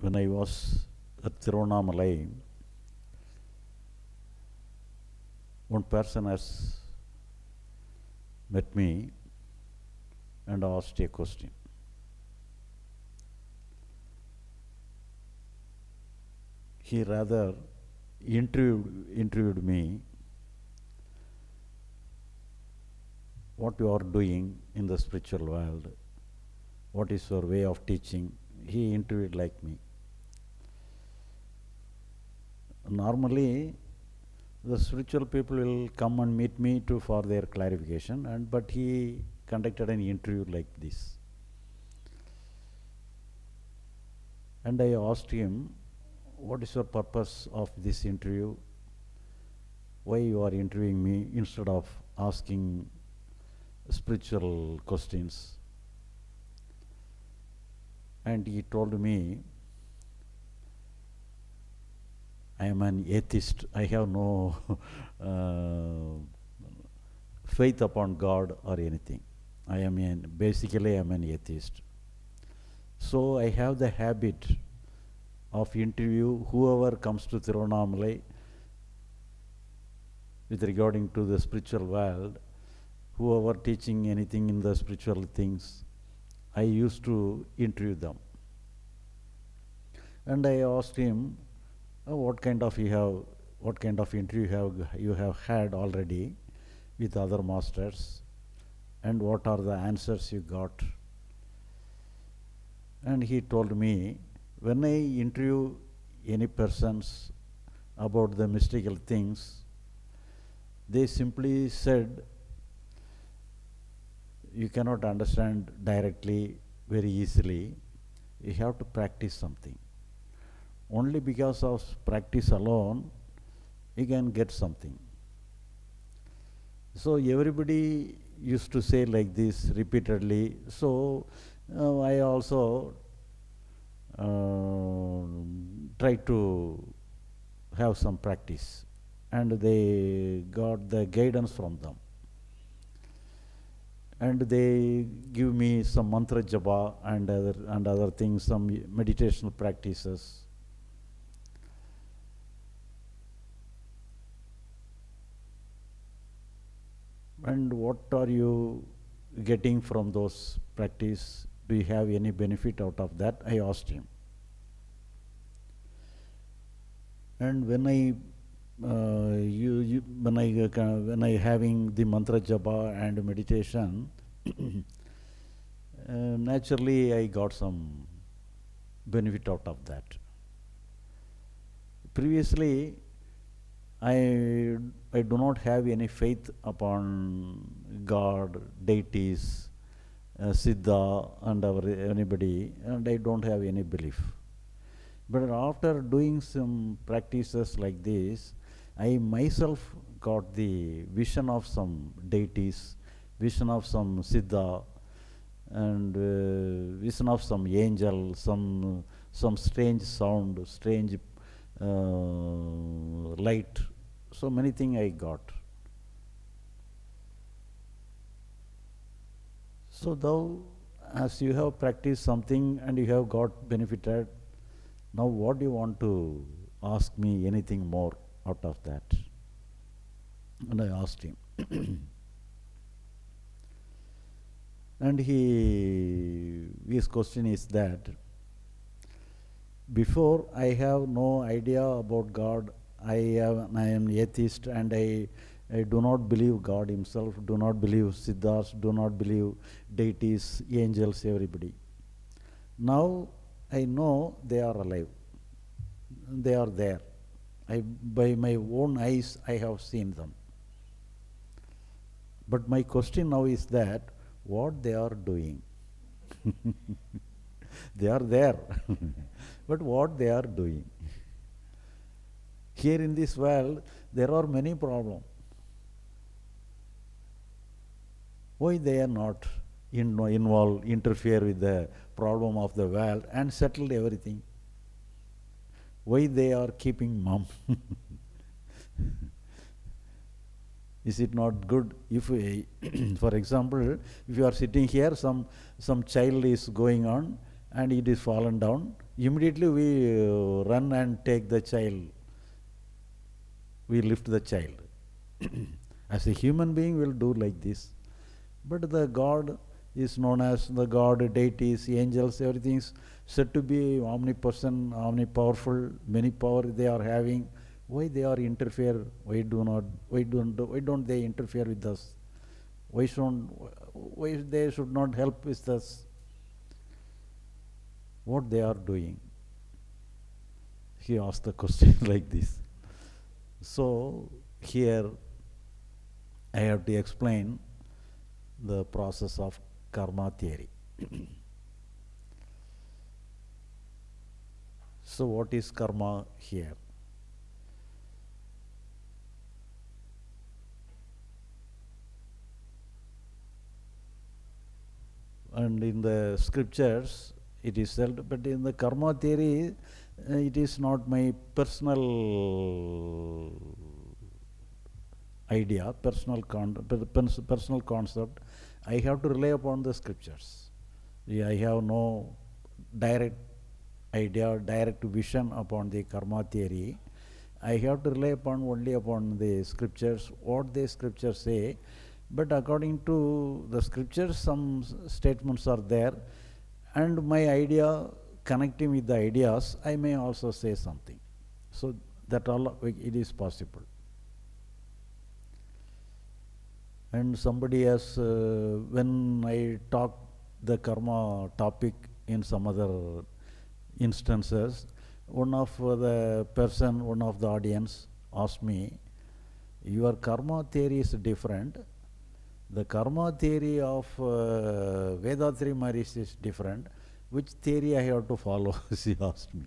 when I was at Tiruvannamalai, one person has met me and asked a question. He rather interviewed, interviewed me what you are doing in the spiritual world, what is your way of teaching. He interviewed like me. Normally, the spiritual people will come and meet me to for their clarification, and but he conducted an interview like this. And I asked him, What is your purpose of this interview? Why you are interviewing me instead of asking spiritual questions? And he told me, I am an atheist. I have no uh, faith upon God or anything. I am an, basically I am an atheist. So I have the habit of interview whoever comes to Tiruvannamalai with regarding to the spiritual world, whoever teaching anything in the spiritual things, I used to interview them. And I asked him, uh, what kind of you have, what kind of interview you have you have had already with other masters, and what are the answers you got? And he told me, when I interview any persons about the mystical things, they simply said, you cannot understand directly very easily. You have to practice something. Only because of practice alone, you can get something. So everybody used to say like this repeatedly. So uh, I also uh, try to have some practice, and they got the guidance from them. And they give me some mantra japa and other and other things, some meditational practices. And what are you getting from those practice? Do you have any benefit out of that? I asked him. And when I uh, you, you, when I uh, when I having the mantra japa and meditation, uh, naturally I got some benefit out of that. Previously, I I do not have any faith upon God, deities, uh, Siddha, and our anybody, and I don't have any belief. But after doing some practices like this, I myself got the vision of some deities, vision of some Siddha, and uh, vision of some angel, some some strange sound, strange Uh, light. So many things I got. So thou, as you have practiced something and you have got benefited, now what do you want to ask me anything more out of that? And I asked him. and he, his question is that before I have no idea about God, I, have, I am atheist and I, I do not believe God Himself, do not believe Siddhas, do not believe deities, angels, everybody. Now I know they are alive, they are there. I, by my own eyes, I have seen them. But my question now is that what they are doing. they are there, but what they are doing. Here in this world, there are many problems. Why they are not in, involved, interfere with the problem of the world and settle everything? Why they are keeping mum? is it not good if we, for example if you are sitting here some some child is going on and it is fallen down immediately we uh, run and take the child. We lift the child. as a human being, will do like this. But the God is known as the God, deities, angels, everything is said to be omnipotent, omnipowerful, many power they are having. Why they are interfere? Why do not? Why don't? Why don't they interfere with us? Why should? Why they should not help with us? What they are doing? He asked the question like this. So here I have to explain the process of karma theory. so what is karma here? And in the scriptures it is said, but in the karma theory uh, it is not my personal idea, personal con personal concept. I have to rely upon the scriptures. I have no direct idea, direct vision upon the karma theory. I have to rely upon only upon the scriptures, what the scriptures say. But according to the scriptures, some statements are there, and my idea connecting with the ideas, I may also say something. So that all it is possible. And somebody has, uh, when I talk the karma topic in some other instances, one of the person, one of the audience asked me, your karma theory is different. The karma theory of uh, Vethathiri Maharishi is different. Which theory I have to follow? she asked me.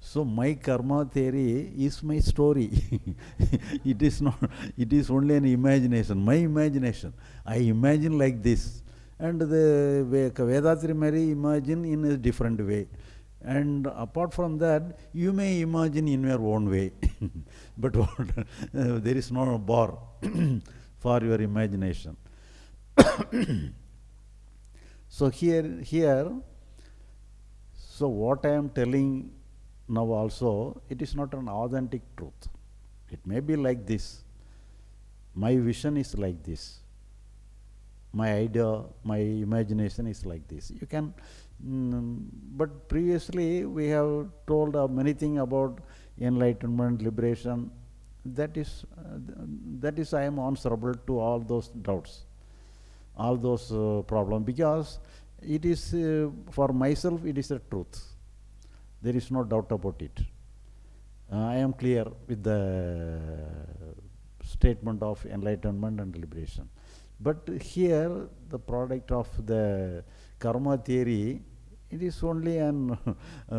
So my karma theory is my story. it is not. It is only an imagination. My imagination. I imagine like this, and the Vethathiri Maharishi imagine in a different way. And apart from that, you may imagine in your own way. but what, uh, there is no bar for your imagination. so here, here, so what I am telling now also, it is not an authentic truth. It may be like this. My vision is like this. My idea, my imagination is like this. You can, mm, but previously we have told uh, many things about enlightenment, liberation. That is, uh, that is, I am answerable to all those doubts, all those uh, problems, because it is uh, for myself. It is a truth there is no doubt about it. Uh, I am clear with the statement of enlightenment and liberation. But here, the product of the karma theory, it is only an uh,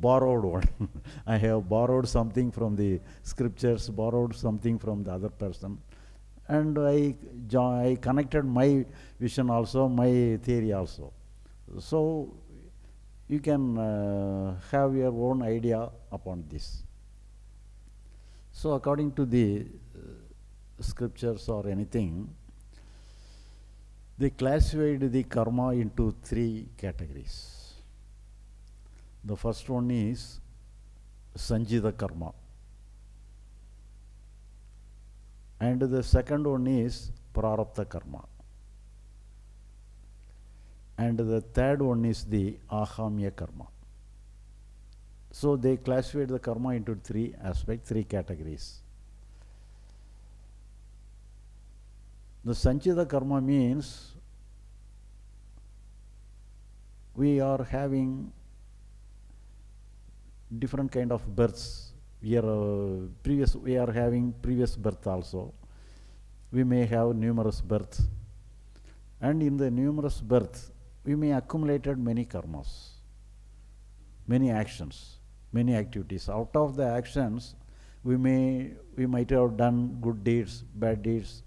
borrowed one. I have borrowed something from the scriptures, borrowed something from the other person, and I, I connected my vision also, my theory also. So you can uh, have your own idea upon this. So according to the uh, scriptures or anything, they classified the karma into three categories. The first one is Sanchita karma. And the second one is Prarabdha karma and the third one is the agamya karma. So they classified the karma into three aspects, three categories. The sanchita karma means we are having different kind of births. We are uh, previous. We are having previous birth also. We may have numerous births, and in the numerous births, we may accumulated many karmas, many actions, many activities. Out of the actions, we may we might have done good deeds, bad deeds,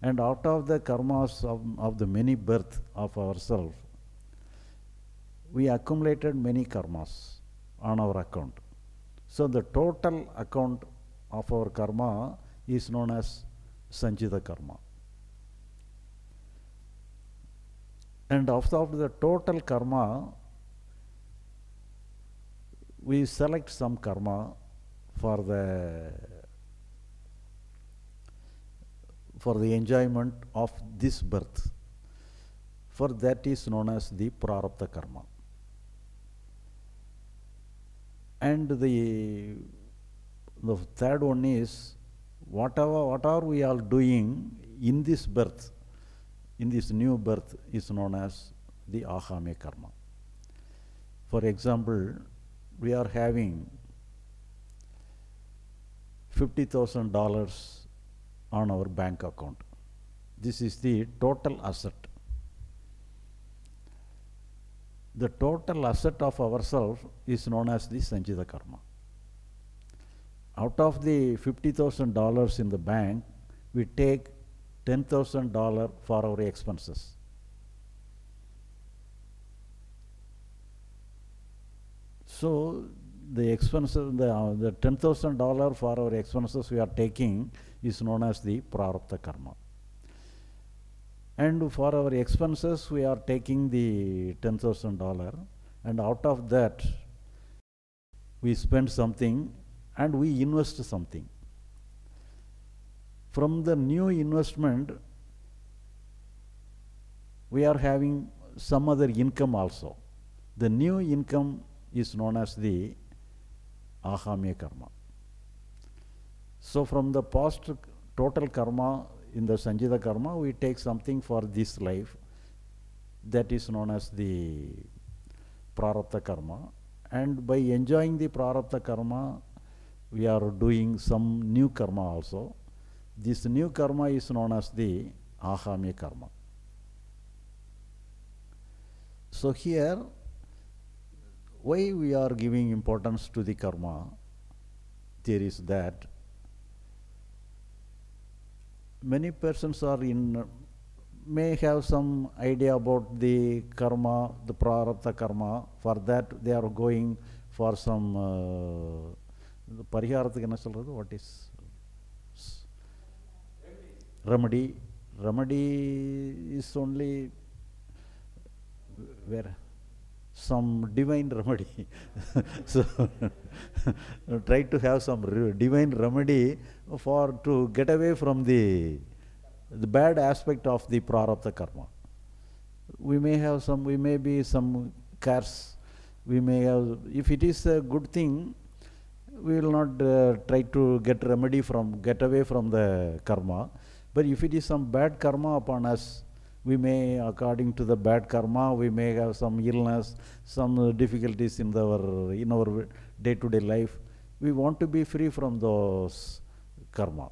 and out of the karmas of, of the many birth of ourselves, we accumulated many karmas on our account. So the total account of our karma is known as Sanchita karma. And the, the total karma, we select some karma for the for the enjoyment of this birth. For that is known as the prarabdha karma. And the the third one is whatever what are we all doing in this birth, in this new birth is known as the ahame karma. For example, we are having $50,000 on our bank account. This is the total asset. The total asset of ourselves is known as the Sanchita Karma. Out of the $50,000 in the bank, we take $10,000 for our expenses. So the expenses, the, uh, the $10,000 for our expenses we are taking is known as the prarabdha karma. And for our expenses, we are taking the $10,000 and out of that, we spend something and we invest something. From the new investment, we are having some other income also. The new income is known as the ahame karma. So from the past total karma in the Sanchita karma, we take something for this life that is known as the prarabdha karma. And by enjoying the prarabdha karma, we are doing some new karma also. This new karma is known as the ahame karma. So here, why we are giving importance to the karma? There is that many persons are in may have some idea about the karma, the prarabdha karma. For that, they are going for some uh, pariharthaka what is remedy? Remedy is only where? Some divine remedy. So try to have some divine remedy for to get away from the the bad aspect of the prarabdha karma. We may have some we may be some curse we may have if it is a good thing we will not uh, try to get remedy from get away from the karma. But if it is some bad karma upon us we may according to the bad karma we may have some illness some difficulties in our in our day to day life. We want to be free from those karma.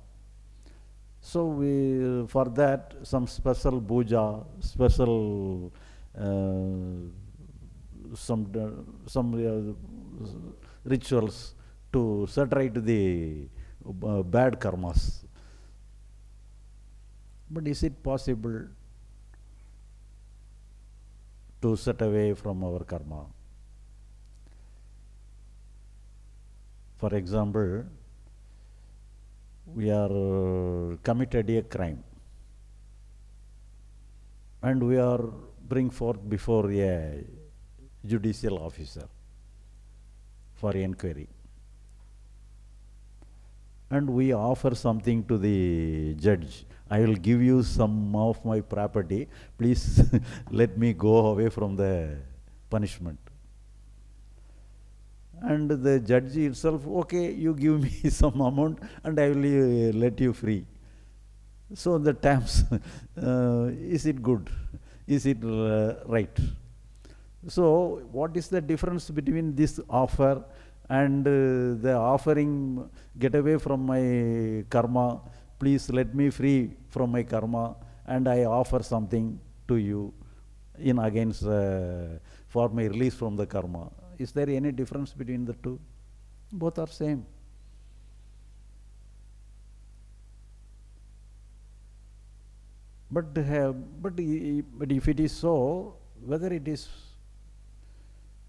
So we for that some special puja special uh, some uh, some uh, rituals to right the uh, bad karmas. But is it possible to set away from our karma. For example we are uh, committed a crime and we are bring forth before a judicial officer for inquiry and we offer something to the judge. I will give you some of my property. Please let me go away from the punishment. And the judge itself okay you give me some amount and i will uh, let you free. So the terms uh, is it good? Is it uh, right? So what is the difference between this offer and uh, the offering get away from my karma. Please let me free from my karma and i offer something to you in against uh, for my release from the karma. Is there any difference between the two? Both are same. But uh, but i- but if it is so whether it is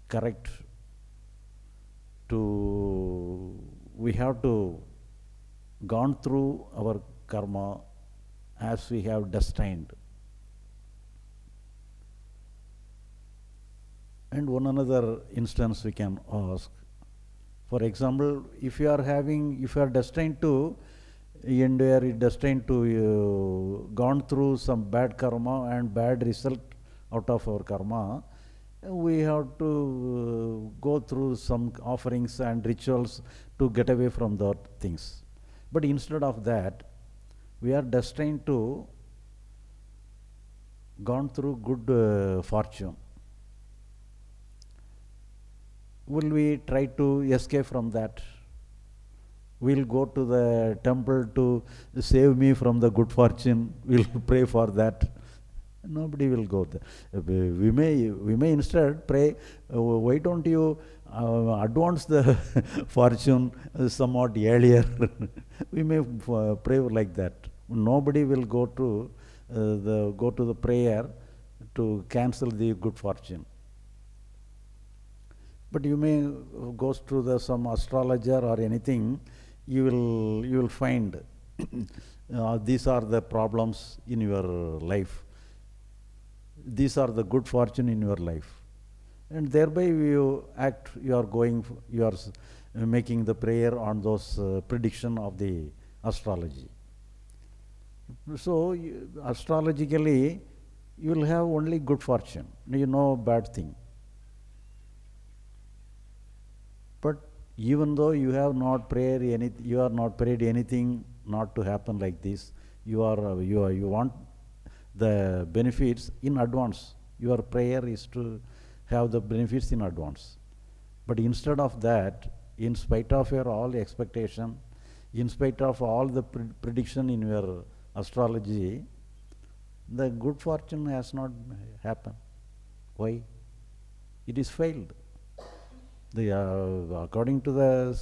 correct to we have to gone through our karma as we have destined. And one another instance we can ask. For example, if you are having, if you are destined to and you are destined to uh, gone through some bad karma and bad result out of our karma, we have to uh, go through some offerings and rituals to get away from the things. But instead of that, we are destined to gone through good uh, fortune. Will we try to escape from that? We'll go to the temple to save me from the good fortune. We'll pray for that. Nobody will go there. We may, we may instead pray, uh, why don't you uh, advance the fortune somewhat earlier? we may uh, pray like that. Nobody will go to uh, the go to the prayer to cancel the good fortune. But you may go to the some astrologer or anything, you will you will find uh, these are the problems in your life these are the good fortune in your life. And thereby you act you are going you are making the prayer on those uh, prediction of the astrology. So you, astrologically you will have only good fortune. You know bad thing. But even though you have not prayed any you are not prayed anything not to happen like this you are uh, you are you want the benefits in advance. Your prayer is to have the benefits in advance. But instead of that, in spite of your all expectation, in spite of all the pre prediction in your astrology, the good fortune has not happened. Why? It is failed. The, uh, according to the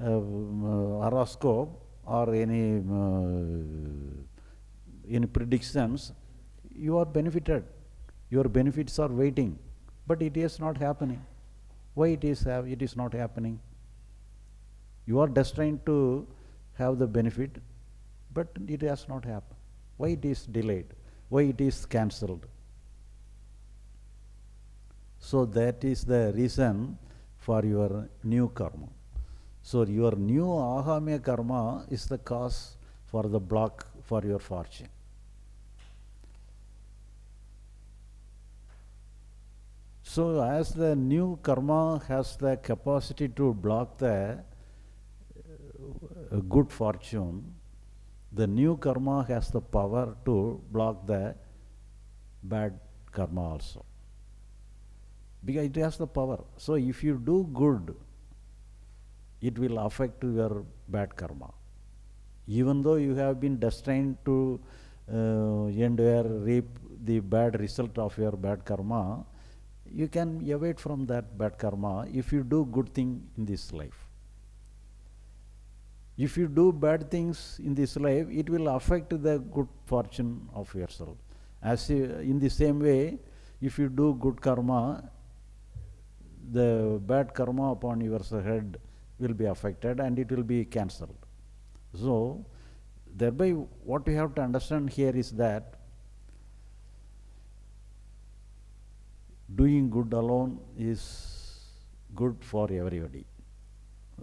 uh, horoscope or any uh, any predictions, you are benefited. Your benefits are waiting, but it is not happening. Why it is it is not happening? You are destined to have the benefit, but it has not happened. Why it is delayed? Why it is cancelled? So that is the reason for your new karma. So your new agamya karma is the cause for the block for your fortune. So as the new karma has the capacity to block the uh, good fortune, the new karma has the power to block the bad karma also. Because it has the power. So if you do good, it will affect your bad karma. Even though you have been destined to uh, endure, reap the bad result of your bad karma, you can evade from that bad karma if you do good thing in this life. If you do bad things in this life, it will affect the good fortune of yourself. As you, in the same way, if you do good karma, the bad karma upon your head will be affected and it will be cancelled. So, thereby what we have to understand here is that doing good alone is good for everybody.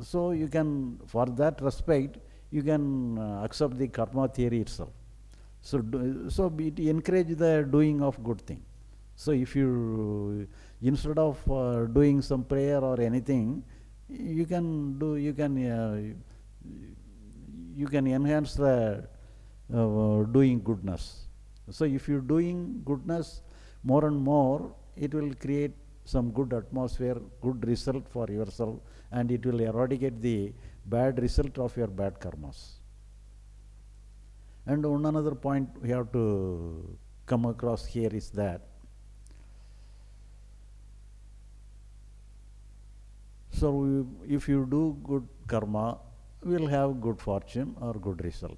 So you can, for that respect, you can uh, accept the karma theory itself. So, do, so it encourage the doing of good thing. So if you, instead of uh, doing some prayer or anything, you can do, you can, uh, you can enhance the uh, doing goodness. So if you're doing goodness more and more, it will create some good atmosphere, good result for yourself, and it will eradicate the bad result of your bad karmas. And one another point we have to come across here is that so we, if you do good karma, we will have good fortune or good result.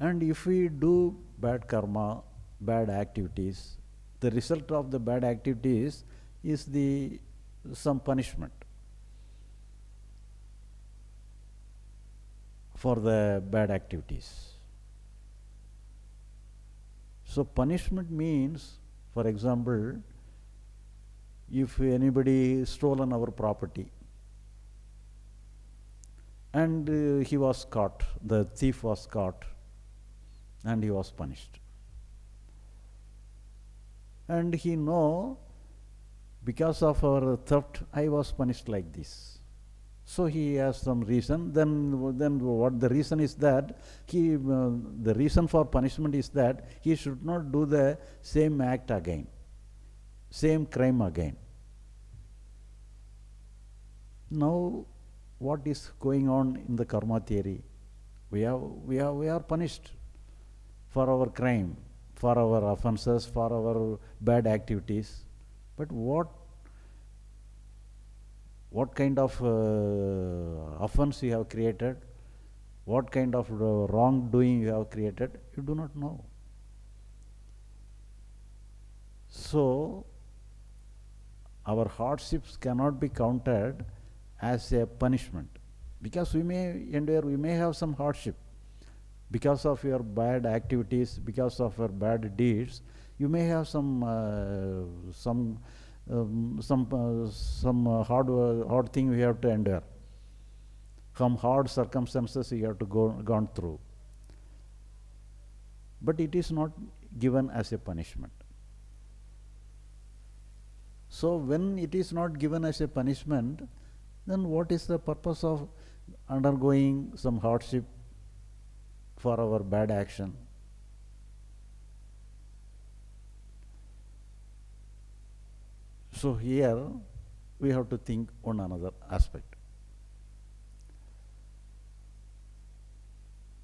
And if we do bad karma, bad activities, the result of the bad activities is the some punishment for the bad activities. So punishment means, for example, if anybody stolen our property, And uh, he was caught, the thief was caught, and he was punished. And he know because of our theft I was punished like this. So he has some reason. Then, then what the reason is that he, uh, the reason for punishment is that he should not do the same act again, same crime again. Now, what is going on in the karma theory? We are, we are, we are punished for our crime, for our offenses, for our bad activities. But what what kind of uh, offense you have created, what kind of uh, wrongdoing you have created, you do not know. So, our hardships cannot be counted as a punishment because we may endure, we may have some hardship because of your bad activities, because of your bad deeds, you may have some uh, some um, some uh, some hard hard thing we have to endure. Some hard circumstances you have to go gone through. But it is not given as a punishment. So when it is not given as a punishment then what is the purpose of undergoing some hardship for our bad action So here we have to think on another aspect.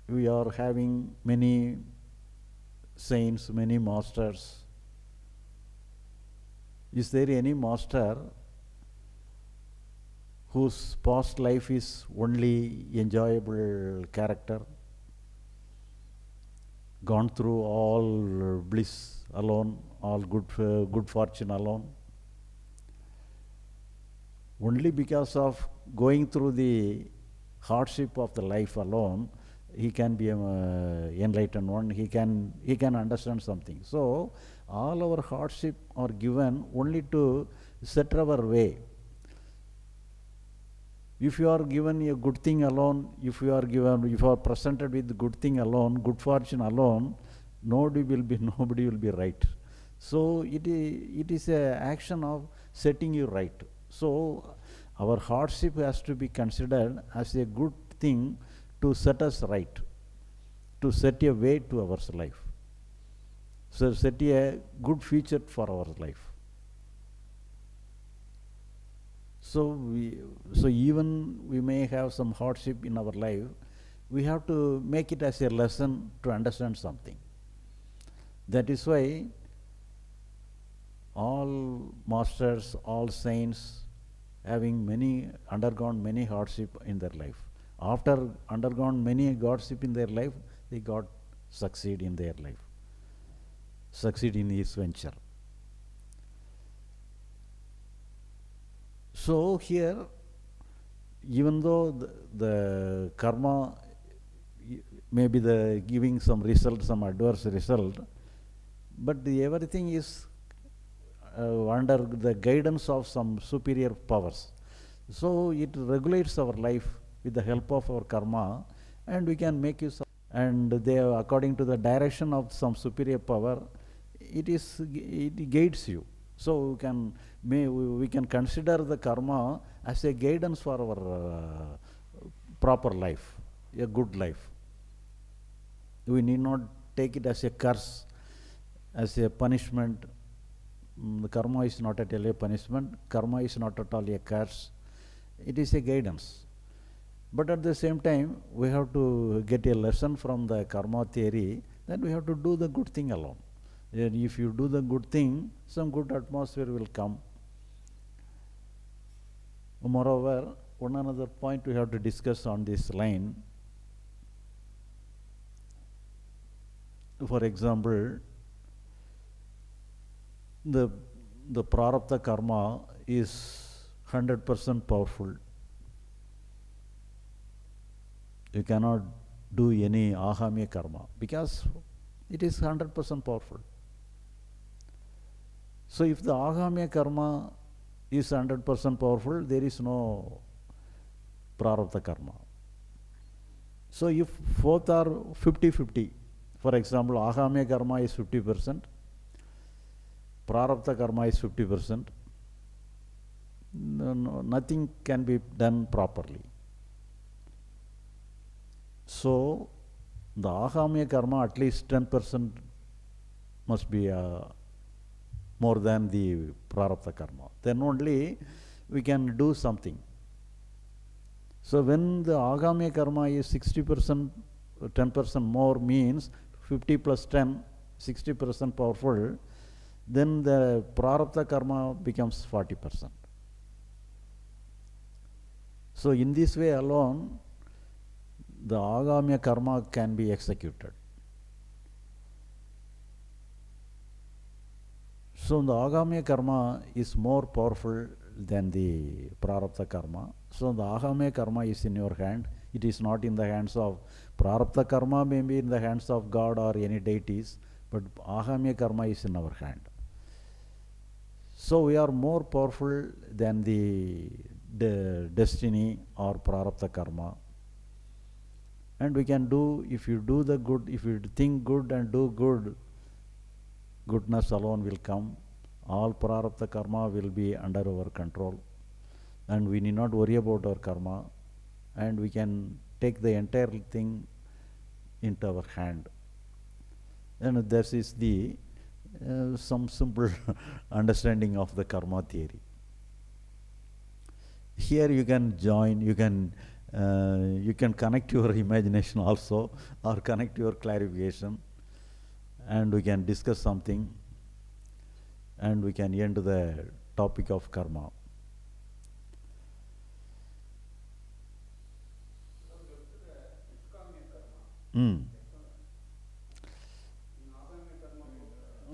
We are having many saints, many masters. Is there any master whose past life is only enjoyable character, gone through all bliss alone, all good, uh, good fortune alone? only because of going through the hardship of the life alone he can be an uh, enlightened one. He can he can understand something. So all our hardship are given only to set our way if you are given a good thing alone if you are given if you are presented with good thing alone good fortune alone nobody will be nobody will be right so it is, it is a action of setting you right so, our hardship has to be considered as a good thing to set us right, to set a way to our life. So, set a good future for our life. So, we, so even we may have some hardship in our life, we have to make it as a lesson to understand something. That is why all masters, all saints, having many undergone many hardship in their life. After undergone many hardship in their life, they got succeed in their life, succeed in this venture. So here, even though the, the karma may be the giving some result, some adverse result, but the everything is uh, under the guidance of some superior powers. So it regulates our life with the help of our karma and we can make use of and they according to the direction of some superior power it is it guides you so we can may we can consider the karma as a guidance for our uh, proper life a good life we need not take it as a curse as a punishment Mm, the karma is not at all a punishment, karma is not at all a curse, it is a guidance. But at the same time, we have to get a lesson from the karma theory that we have to do the good thing alone. If you do the good thing, some good atmosphere will come. Moreover, one another point we have to discuss on this line. For example, the the prarabdha karma is 100% powerful. You cannot do any agamya karma because it is 100% powerful. So if the agamya karma is 100% powerful, there is no prarabdha karma. So if both are 50-50, for example, Agamya karma is 50%, Prarabdha karma is 50%, no, no, nothing can be done properly. So the Agamya karma at least 10% must be uh, more than the Prarabdha karma. Then only we can do something. So when the Agamya karma is 60%, 10% more means 50 plus 10, 60% powerful, then the Prarabdha karma becomes 40%. So in this way alone, the Agamya karma can be executed. So the Agamya karma is more powerful than the Prarabdha karma. So the Agamya karma is in your hand. It is not in the hands of Prarabdha karma, maybe in the hands of God or any deities, but Agamya karma is in our hand. So we are more powerful than the, the destiny or Prarabdha karma. And we can do, if you do the good, if you think good and do good, goodness alone will come. All prarabdha karma will be under our control. And we need not worry about our karma. And we can take the entire thing into our hand. And this is the uh, some simple understanding of the karma theory. Here you can join, you can uh, you can connect your imagination also or connect your clarification and we can discuss something and we can end the topic of karma. Mm.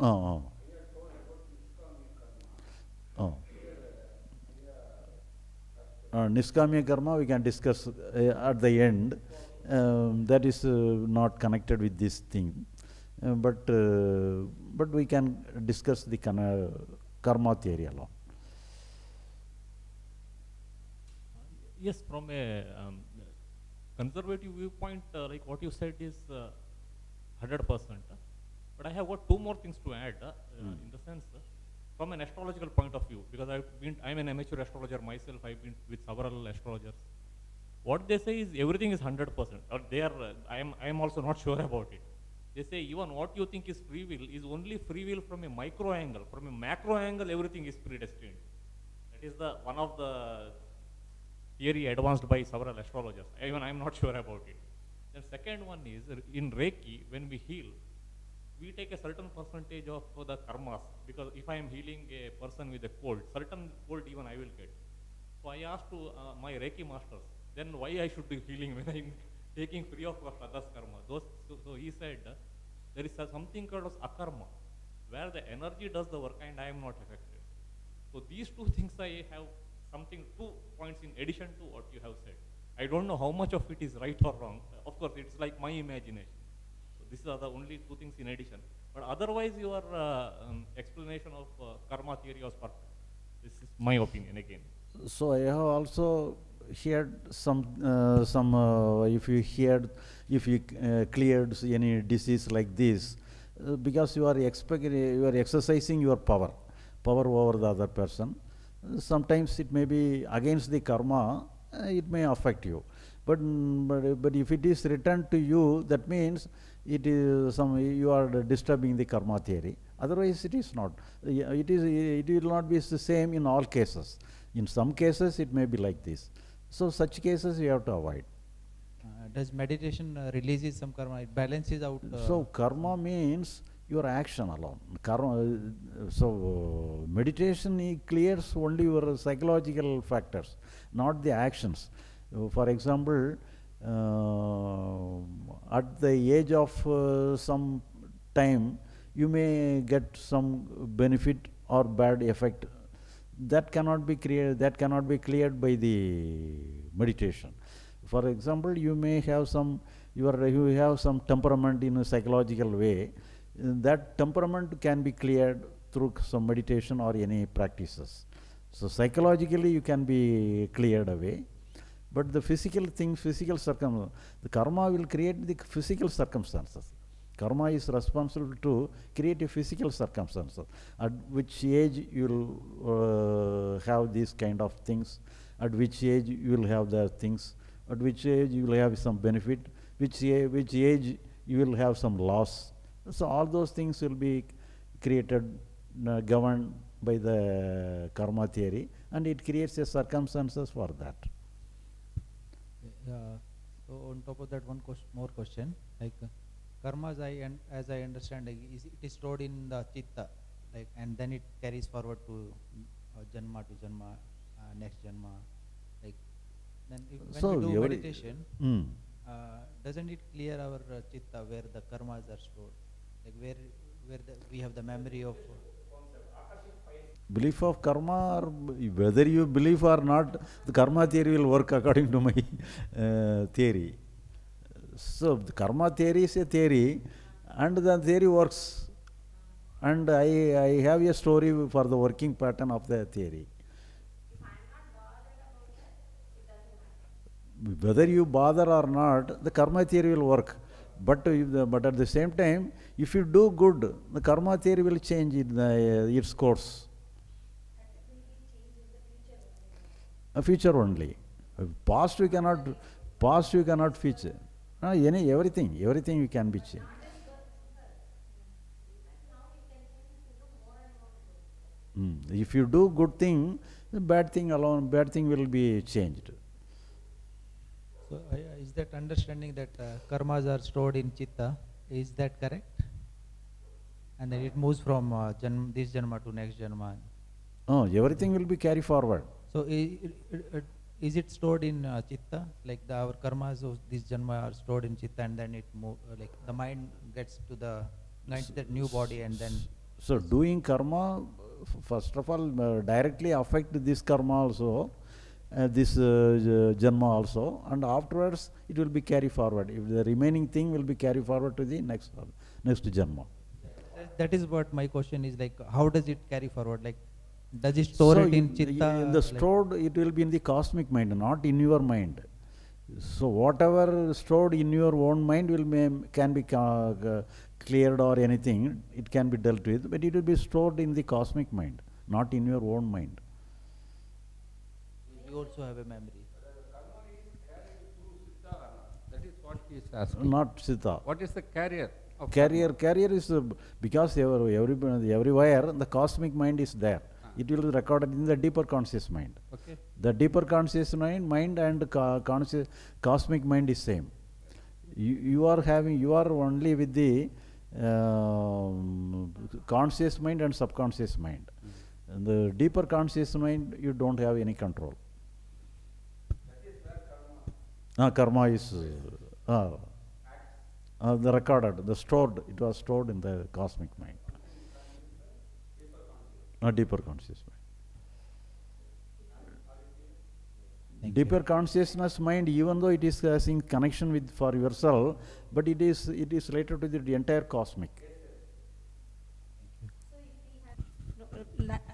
Oh, oh. Oh. Uh, Niskamya karma we can discuss uh, at the end. Um, that is uh, not connected with this thing. Uh, but uh, but we can discuss the karma theory alone. Yes, from a um, conservative viewpoint, uh, like what you said is uh, 100%. uh, But I have got two more things to add, uh, uh, in the sense, uh, from an astrological point of view, because I've been, I'm an amateur astrologer myself, I've been with several astrologers. What they say is everything is 100%, or they are, uh, I am, I am also not sure about it. They say even what you think is free will is only free will from a micro angle. From a macro angle, everything is predestined. That is the one of the theory advanced by several astrologers. Even I am not sure about it. The second one is in Reiki, when we heal, we take a certain percentage of the karmas because if I am healing a person with a cold, certain cold even I will get. So I asked to uh, my Reiki masters, then why I should be healing when I am taking free of others karma? Those, so, so he said there is something called as akarma, where the energy does the work and I am not affected. So these two things I have something, two points in addition to what you have said. I don't know how much of it is right or wrong. Of course, it's like my imagination. So these are the only two things in addition. But otherwise, your uh, um, explanation of uh, karma theory was perfect. This is my opinion again. So I have also heard some uh, some uh, if you heard if you uh, cleared any disease like this because you are expect you are exercising your power power over the other person. Sometimes it may be against the karma. It may affect you. But, but but if it is returned to you, that means it is some you are disturbing the karma theory. Otherwise, it is not. It is it will not be the same in all cases. In some cases, it may be like this. So such cases you have to avoid. Uh, does meditation uh, releases some karma? It balances out. Uh, So karma means your action alone. Karma. uh, So uh, meditation it clears only your psychological factors, not the actions. For example, uh, at the age of uh, some time, you may get some benefit or bad effect. That cannot be cleared. That cannot be cleared by the meditation. For example, you may have some you are you have some temperament in a psychological way. That temperament can be cleared through some meditation or any practices. So psychologically you can be cleared away, But the physical thing, physical circum, the karma will create the physical circumstances. Karma is responsible to create a physical circumstances. At which age you will uh, have these kind of things, at which age you will have the things, at which age you will have some benefit, which, which age you will have some loss. So all those things will be created, uh, governed by the karma theory, and it creates a circumstances for that. Uh, so on top of that, one more question, like uh, karma, as I as I understand, is it is stored in the chitta, like, and then it carries forward to uh, janma to janma, uh, next janma, like, then if, when So we do meditation, Mm. uh, doesn't it clear our uh, chitta where the karmas are stored, like where where the, we have the memory of. Belief of karma, or whether you believe or not, the karma theory will work according to my uh, theory. So the karma theory is a theory, and the theory works. And I, I have a story for the working pattern of the theory. whether you bother or not, the karma theory will work. But, but at the same time, if you do good, the karma theory will change in the, uh, its course. A future only. Past you cannot, past you cannot feature. Uh, any, everything, everything you can be changed. Mm. If you do good thing, the bad thing alone, bad thing will be changed. So uh, is that understanding that uh, karmas are stored in chitta? Is that correct? And then it moves from uh, this janma to next janma. Oh, everything will be carried forward. So is it stored in uh, chitta? Like the, our karmas of this janma are stored in chitta, and then it move uh, like the mind gets to the gets that new body, and then So doing karma, f- first of all, uh, directly affect this karma also, uh, this uh, janma also, and afterwards it will be carried forward. If the remaining thing will be carried forward to the next next janma. that, that is what my question is like. How does it carry forward? Like, does it store so it in y- chitta? In the like- stored, it will be in the cosmic mind, not in your mind. So whatever stored in your own mind will may, can be ca- uh, cleared or anything. It can be dealt with, but it will be stored in the cosmic mind, not in your own mind. you also have a memory. That is what he is asking. Not Sita. What is the carrier of Carrier, carrier is uh, because every, every, everywhere the cosmic mind is there. It will be recorded in the deeper conscious mind. Okay. The deeper conscious mind, mind and co- conscious, cosmic mind is same. You, you are having, you are only with the um, conscious mind and subconscious mind. And the deeper conscious mind, you don't have any control. Ah, karma is uh, uh, uh, the recorded, the stored, it was stored in the cosmic mind. A deeper conscious mind. Thank deeper consciousness mind, even though it is has in connection with for yourself, but it is it is related to the entire cosmic. Uh,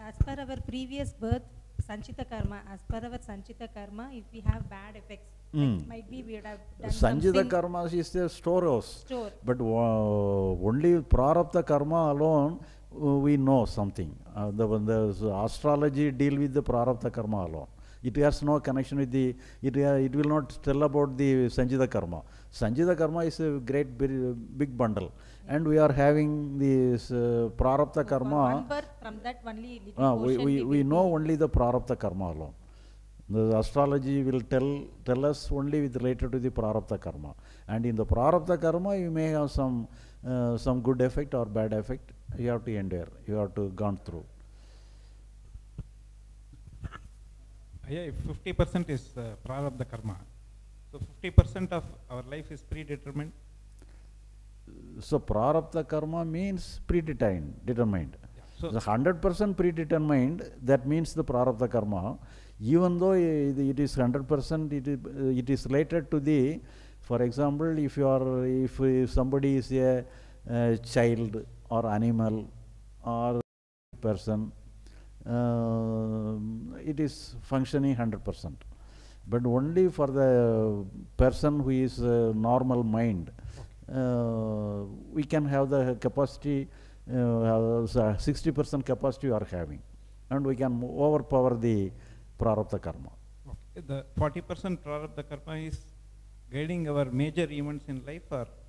As per our previous birth, Sanchita karma, as per our Sanchita karma, if we have bad effects, like Mm. might be we would have done Sanchita karma is the storehouse, store. but uh, only prarabdha karma alone uh, we know something. Uh, the, the astrology deal with the prarabdha karma alone. It has no connection with the, it, uh, it will not tell about the Sanchita karma. Sanchita karma is a great big, bundle. And we are having this uh, prarabdha karma. Birth, from that only Ah, we, we, we know only the prarabdha karma alone. The astrology will tell, tell us only with related to the prarabdha karma. And in the prarabdha karma, you may have some, uh, some good effect or bad effect. You have to endure, you have to gone through. Yeah, if fifty percent is uh, prarabdha karma, so fifty percent of our life is predetermined. So prarabdha karma means predetermined, determined. So, The hundred percent predetermined, that means the prarabdha karma, even though it is hundred percent, it is, uh, it is related to the, for example, if you are, if uh, somebody is a, uh child or animal or person, um, it is functioning hundred percent. but only for the person who is uh, normal mind. Uh, we can have the capacity, uh, sixty percent capacity you are having, and we can overpower the prarabdha karma. The forty percent prarabdha karma is guiding our major events in life or Uh,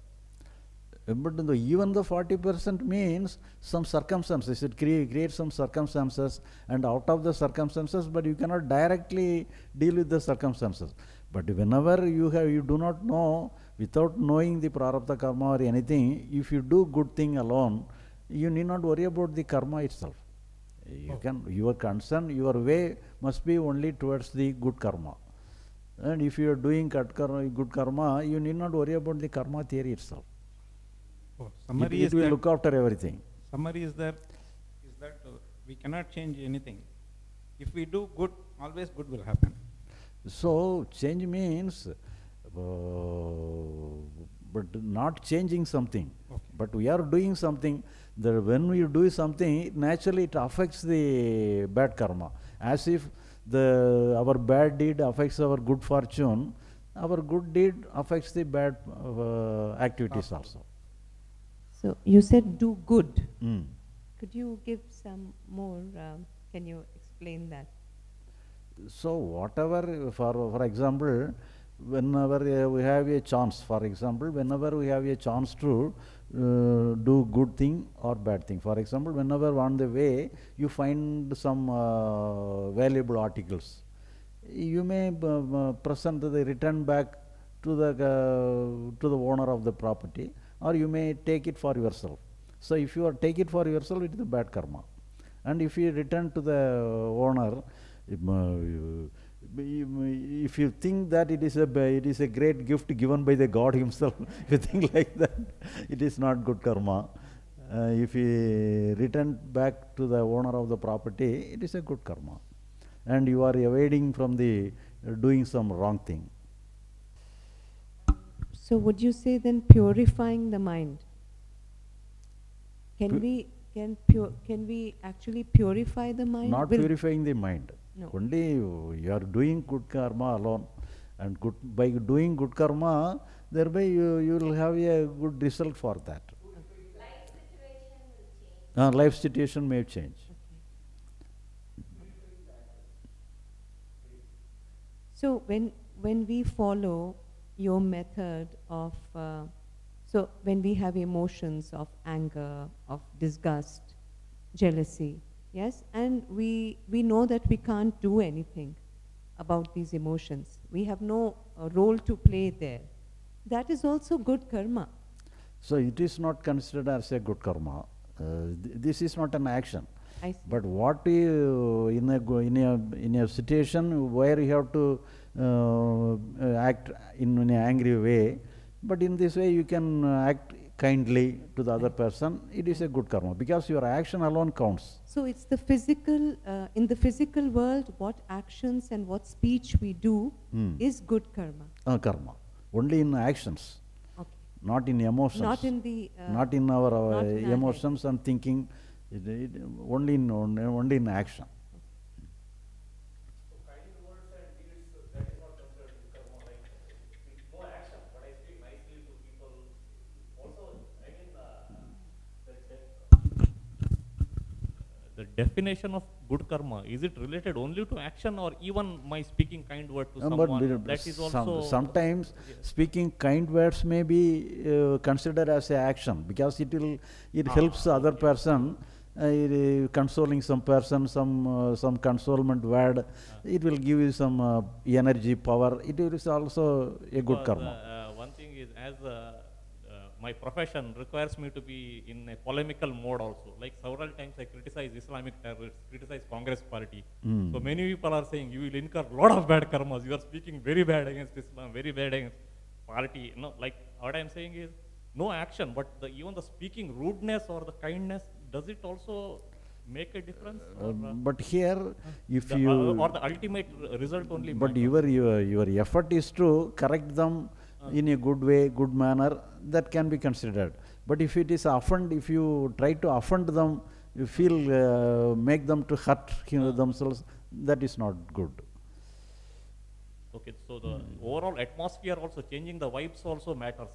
But the, even the forty percent means some circumstances, it create, create some circumstances and out of the circumstances, but you cannot directly deal with the circumstances. But whenever you have, you do not know, without knowing the prarabdha karma or anything, if you do good thing alone, you need not worry about the karma itself. You oh. can, your concern, your way must be only towards the good karma. And if you are doing good karma, you need not worry about the karma theory itself. Oh, summary it is will that look after everything. summary is that is that uh, we cannot change anything. If we do good, always good will happen. So change means, uh, but not changing something. Okay. But we are doing something. That when we do something, naturally it affects the bad karma. As if the our bad deed affects our good fortune, our good deed affects the bad uh, activities also. So you said do good. Mm. Could you give some more, um, can you explain that? So whatever, for, for example, whenever uh, we have a chance, for example, whenever we have a chance to uh, do good thing or bad thing. For example, whenever on the way you find some uh, valuable articles, you may present the return back to the uh, to the owner of the property, or you may take it for yourself. So if you are take it for yourself, it is a bad karma. And if you return to the owner, if, uh, you- think that it is a it is a great gift given by the God Himself, if you think like that, it is not good karma. Uh, if you return back to the owner of the property, it is a good karma, and you are evading from the uh, doing some wrong thing. So would you say then purifying the mind? Can Pu- we, can pure, can we actually purify the mind? Not Will- purifying the mind. No. Only you you are doing good karma alone, and good by doing good karma, thereby you you will have a good result for that. Uh, life situation may change. So when, when we follow your method of, uh, so when we have emotions of anger, of disgust, jealousy, yes, and we, we know that we can't do anything about these emotions. We have no uh, role to play there. That is also good karma. So it is not considered as a good karma. Uh, th- this is not an action. I see. But what you in a in a in a situation where you have to act in an angry way, but in this way you can uh, act kindly to the other person. It is a good karma because your action alone counts. So it's the physical, uh, in the physical world, what actions and what speech we do Hmm. is good karma. Uh, karma only in actions, Okay. not in emotions. Not in the. Uh, not in our, uh, not in our emotions and thinking. It, it, only in only in action. The definition of good karma, is it related only to action or even my speaking kind word to someone? That is some- also. sometimes speaking kind words may be uh, considered as a action because it will it Ah, helps the other person uh, it, uh, consoling some person some uh, some consolement word. It will give you some uh, energy power. It is also a good karma. uh, one thing is, as my profession requires me to be in a polemical mode also. Like several times I criticize Islamic terrorists, criticize Congress party. Mm. So many people are saying you will incur a lot of bad karmas. You are speaking very bad against Islam, very bad against party. No, like what I am saying is no action, but the, even the speaking rudeness or the kindness, does it also make a difference? Uh, or, uh, but here if the, you uh, or the ultimate r- result only. but matters? your, your your effort is to correct them in a good way good manner that can be considered but if it is offend if you try to offend them you feel uh, make them to hurt you know, themselves that is not good Okay, so the overall atmosphere also changing the vibes also matters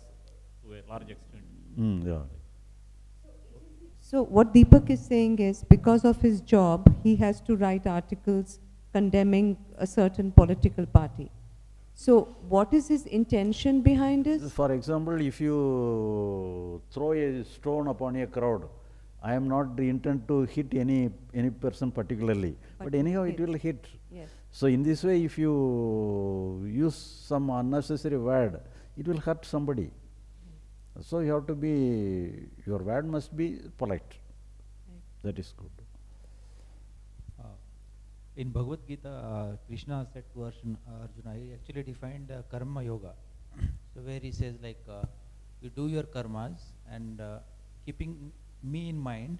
to a large extent. Mm, yeah. So what Deepak is saying is because of his job, he has to write articles condemning a certain political party. So what is his intention behind this? For example, if you throw a stone upon a crowd, I am not the intent to hit any any person particularly, but, But anyhow it will hit. Yes. So in this way, if you use some unnecessary word, it will hurt somebody. So you have to be your word must be polite. That is good. In Bhagavad Gita, uh, Krishna said to Arjuna, Arjuna, he actually defined uh, karma yoga. so where he says like, uh, you do your karmas and uh, keeping me in mind,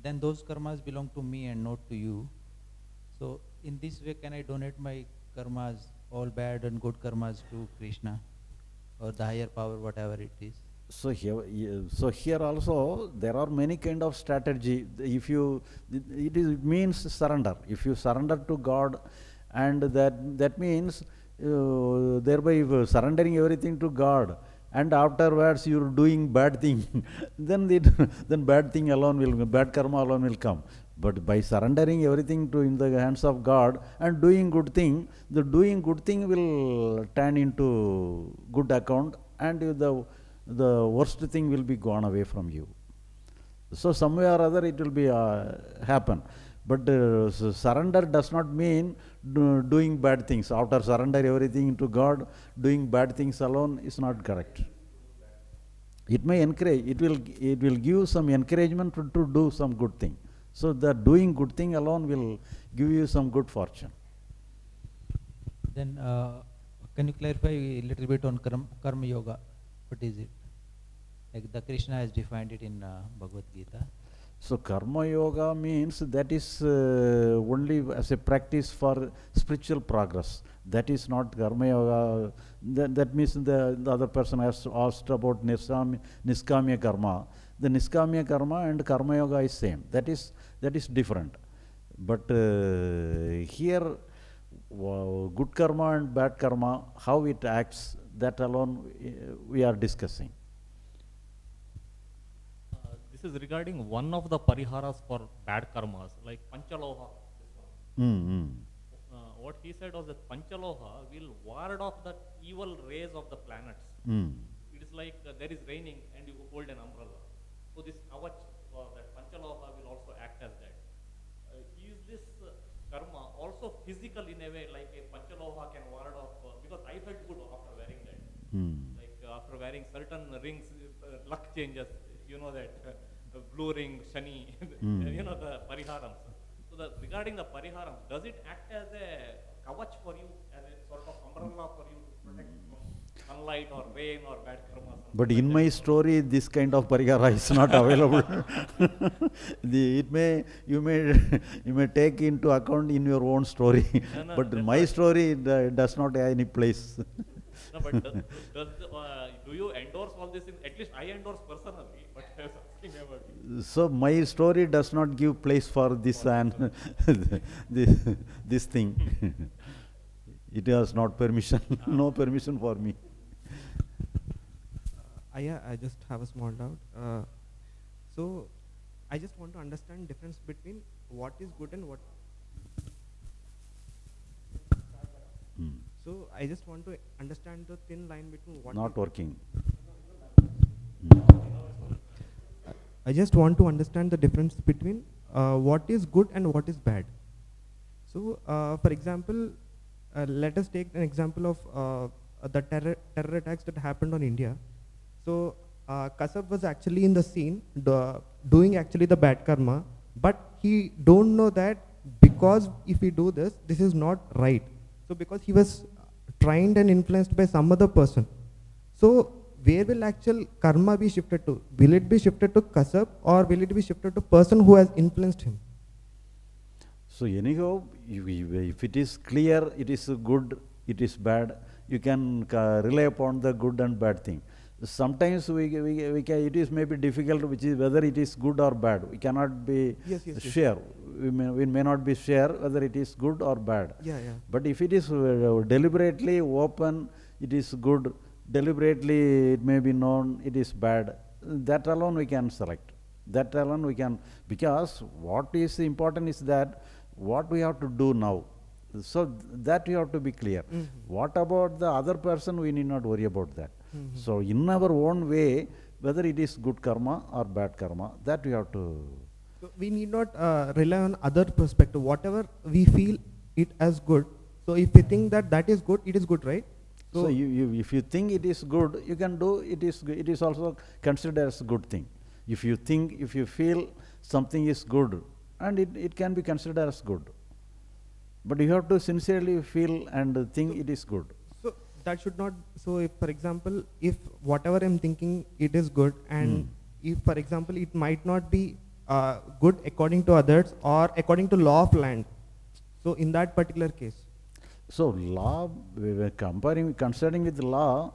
then those karmas belong to me and not to you. So in this way, can I donate my karmas, all bad and good karmas to Krishna or the higher power, whatever it is? So here, so here also there are many kind of strategy. If you, it is it means surrender. If you surrender to God, and that that means uh, thereby surrendering everything to God, and afterwards you are doing bad thing, then then bad thing alone will bad karma alone will come. But by surrendering everything to in the hands of God and doing good thing, the doing good thing will turn into good account, and the the worst thing will be gone away from you. So somewhere or other it will be uh, happen. But uh, s- surrender does not mean do, doing bad things. After surrender everything to God, doing bad things alone is not correct. It may encourage. It will. It will give some encouragement to, to do some good thing. So the doing good thing alone will give you some good fortune. Then uh, can you clarify a little bit on karma, karma yoga? What is it? Like the Krishna has defined it in uh, Bhagavad Gita. So karma yoga means that is uh, only as a practice for spiritual progress. That is not karma yoga. That, that means the, the other person has asked about niskami, niskamya karma. The niskamya karma and karma yoga is same. That is that is different. But uh, here, good karma and bad karma, how it acts, that alone uh, we are discussing. Uh, this is regarding one of the pariharas for bad karmas, like Panchaloha. Mm-hmm. Uh, what he said was that Panchaloha will ward off the evil rays of the planets. Mm. It is like uh, there is raining and you hold an umbrella. So this kavach or that Panchaloha will also act as that. Uh, is this uh, karma also physical in a way like a Panchaloha can ward off? Uh, because I felt good after wearing that. Mm. Like uh, after wearing certain rings, uh, luck changes. You know that uh, blue ring, shani, Hmm. you know the pariharams. So the, regarding the pariharams, does it act as a kavach for you, as a sort of umbrella for you to protect from sunlight or rain or bad karma? But in my story, this kind of parigara is not available. the, it may you may you may take into account in your own story, No, no, but my story uh, does not have any place. No, but does, does the, uh, do you endorse all this? In, at least I endorse personally, but I was asking about you. so my story does not give place for this and this, this thing. it has not permission, no permission for me. Uh, yeah, I just have a small doubt. Uh, so, I just want to understand difference between what is good and what. Hmm. So, I just want to understand the thin line between what. Not working. I just want to understand the difference between uh, what is good and what is bad. So, uh, for example, uh, let us take an example of uh, the terror, terror attacks that happened on India. So, uh, Kasab was actually in the scene do, doing actually the bad karma, but he don't know that because if we do this, this is not right. So, because he was trained and influenced by some other person. So, where will actual karma be shifted to? Will it be shifted to Kasab or will it be shifted to person who has influenced him? So anyhow, if, it is clear, it is good, it is bad, you can uh, rely upon the good and bad thing. Sometimes we, we, we can, it is maybe difficult, which is whether it is good or bad. We cannot be Yes, yes, yes. sure. we may, we may not be sure whether it is good or bad. Yeah, yeah. But if it is uh, deliberately open, it is good, deliberately it may be known, it is bad, that alone we can select. That alone we can, because what is important is that what we have to do now. So th- that you have to be clear. Mhm. What about the other person, we need not worry about that. Mhm. So in our own way, whether it is good karma or bad karma, that we have to So we need not uh, rely on other perspective. Whatever we feel it as good. So if we think that that is good, it is good, right? So, you, you, if you think it is good, you can do it is it is also considered as a good thing. If you think, if you feel something is good, and it, it can be considered as good. But you have to sincerely feel and think it is good. That should not. So if, for example, if whatever I'm thinking it is good, and Hmm. if, for example, it might not be uh, good according to others or according to law of land. So in that particular case, So law, we were comparing, concerning with law,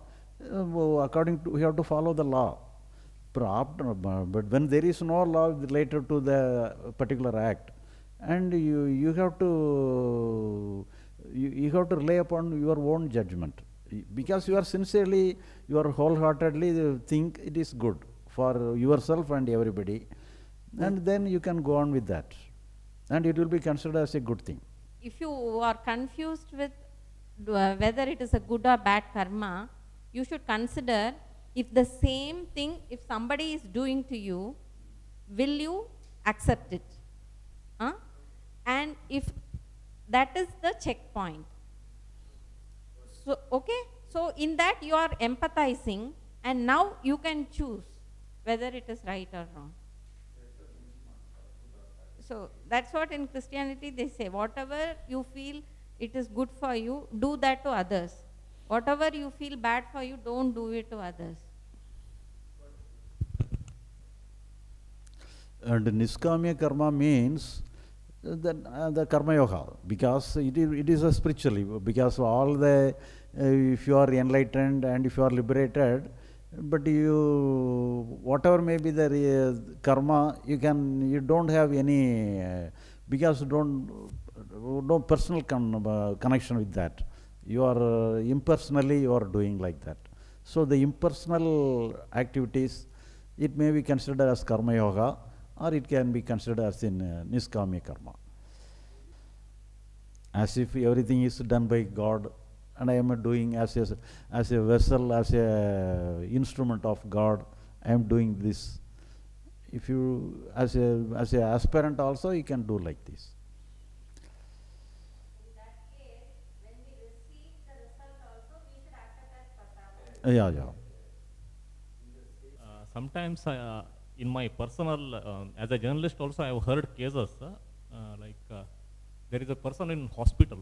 uh, according to, we have to follow the law. But when there is no law related to the particular act, and you, you have to, you, you have to rely upon your own judgment. Because you are sincerely, you are wholeheartedly think it is good for yourself and everybody, and then you can go on with that. And it will be considered as a good thing. if you are confused with uh, whether it is a good or bad karma, you should consider if the same thing, if somebody is doing to you, will you accept it? Huh? And if that is the checkpoint. So, okay, so in that you are empathizing, and now you can choose whether it is right or wrong. So that's what in Christianity they say whatever you feel it is good for you, do that to others. Whatever you feel bad for you, don't do it to others. And Niskamya karma means the, uh, the karma yoga because it is, it is a spiritually because all the uh, if you are enlightened and if you are liberated but you whatever may be the re- karma you can you don't have any uh, because don't no personal con- uh, connection with that. You are uh, impersonally you are doing like that. So the impersonal activities it may be considered as karma yoga or it can be considered as in uh, niskamya karma. As if everything is done by god and i am doing as a as a vessel as a instrument of god i am doing this. If you as a as a aspirant also you can do like this. Yeah yeah. Uh, sometimes uh, in my personal, um, as a journalist also, I have heard cases uh, uh, like uh, there is a person in hospital.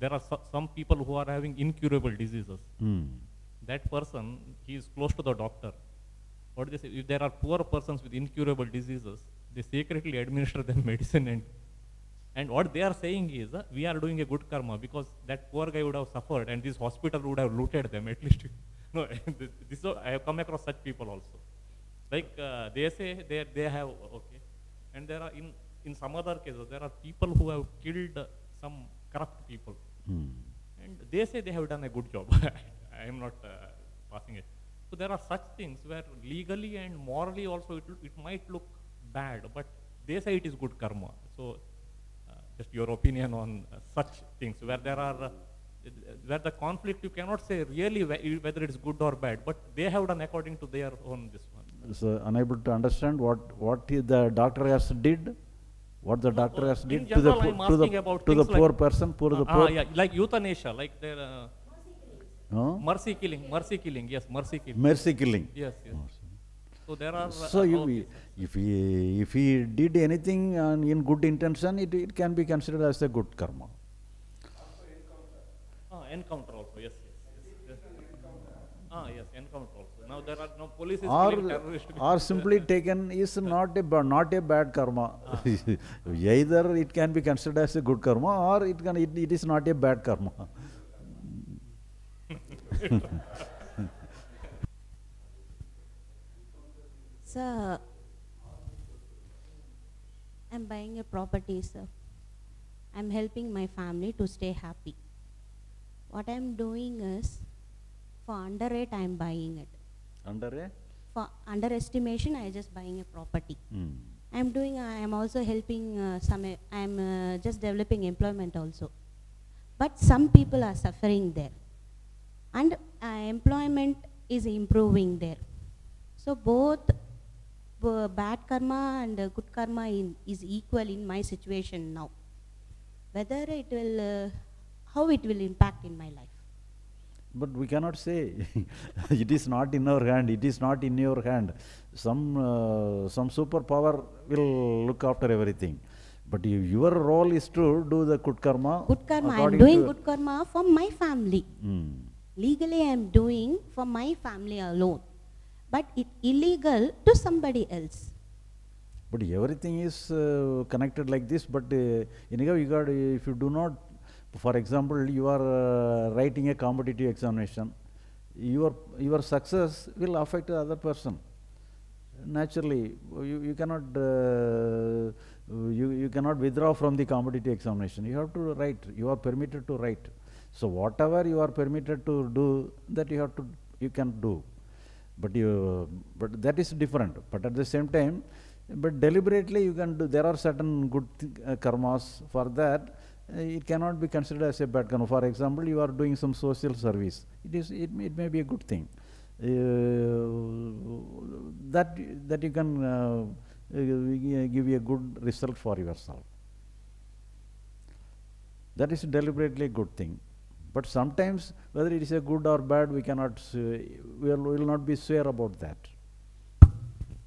There are so- some people who are having incurable diseases. Hmm. That person, he is close to the doctor. What do they say? If there are poor persons with incurable diseases, they secretly administer them medicine and and what they are saying is, uh, we are doing a good karma because that poor guy would have suffered and this hospital would have looted them at least. no, this, this, I have come across such people also. Like uh, they say they, they have, okay. And there are, in, in some other cases, there are people who have killed some corrupt people. Hmm. And they say they have done a good job. I am not uh, passing it. So there are such things where legally and morally also it, it might look bad, but they say it is good karma. So uh, just your opinion on uh, such things where there are, uh, where the conflict you cannot say really whe- whether it is good or bad, but they have done according to their own this one. So unable to understand what what he- the doctor has did what the doctor has did to the to the about to the poor like- person poor the Ah, poor yeah, like euthanasia, like their uh, Huh? mercy killing, mercy killing, yes, mercy killing. mercy killing Yes, yes. So there are. uh, so you, okay. if he if he did anything on, in good intention it, it can be considered as a good karma Ah, encounter also, yes, yes, yes. Yes. Ah, yes, encounter also. Now there are no police is killing or terrorists. or simply taken is not a not a bad karma either it can be considered as a good karma or it can it, it is not a bad karma Sir, I'm buying a property, sir. I'm helping my family to stay happy. What I'm doing is, for under rate, I'm buying it. Under a? For underestimation, I am just buying a property. Mm. I'm doing, I am also helping uh, some, uh, I'm uh, just developing employment also. But some people are suffering there. And uh, employment is improving there. So both bad karma and uh, good karma in, is equal in my situation now. Whether it will, uh, how it will impact in my life. But we cannot say it is not in our hand, it is not in your hand. Some, uh, some superpower will look after everything. But you, your role is to do the good karma. Good karma, I'm doing good karma for my family. Mm. Legally, I am doing for my family alone. But it illegal to somebody else. But everything is uh, connected like this. But uh, anyhow, you got if you do not, for example, you are uh, writing a competitive examination, your your success will affect the other person. Naturally, you, you cannot uh, you, you cannot withdraw from the competitive examination. You have to write. You are permitted to write. So whatever you are permitted to do, that you have to you can do but you but that is different but at the same time but deliberately you can do there are certain good uh, karmas for that it cannot be considered as a bad karma for example you are doing some social service it is it, may- it may be a good thing uh, that that you can uh, uh, give you a good result for yourself that is deliberately a good thing but sometimes whether it is a good or bad we cannot s- we will, will not be sure about that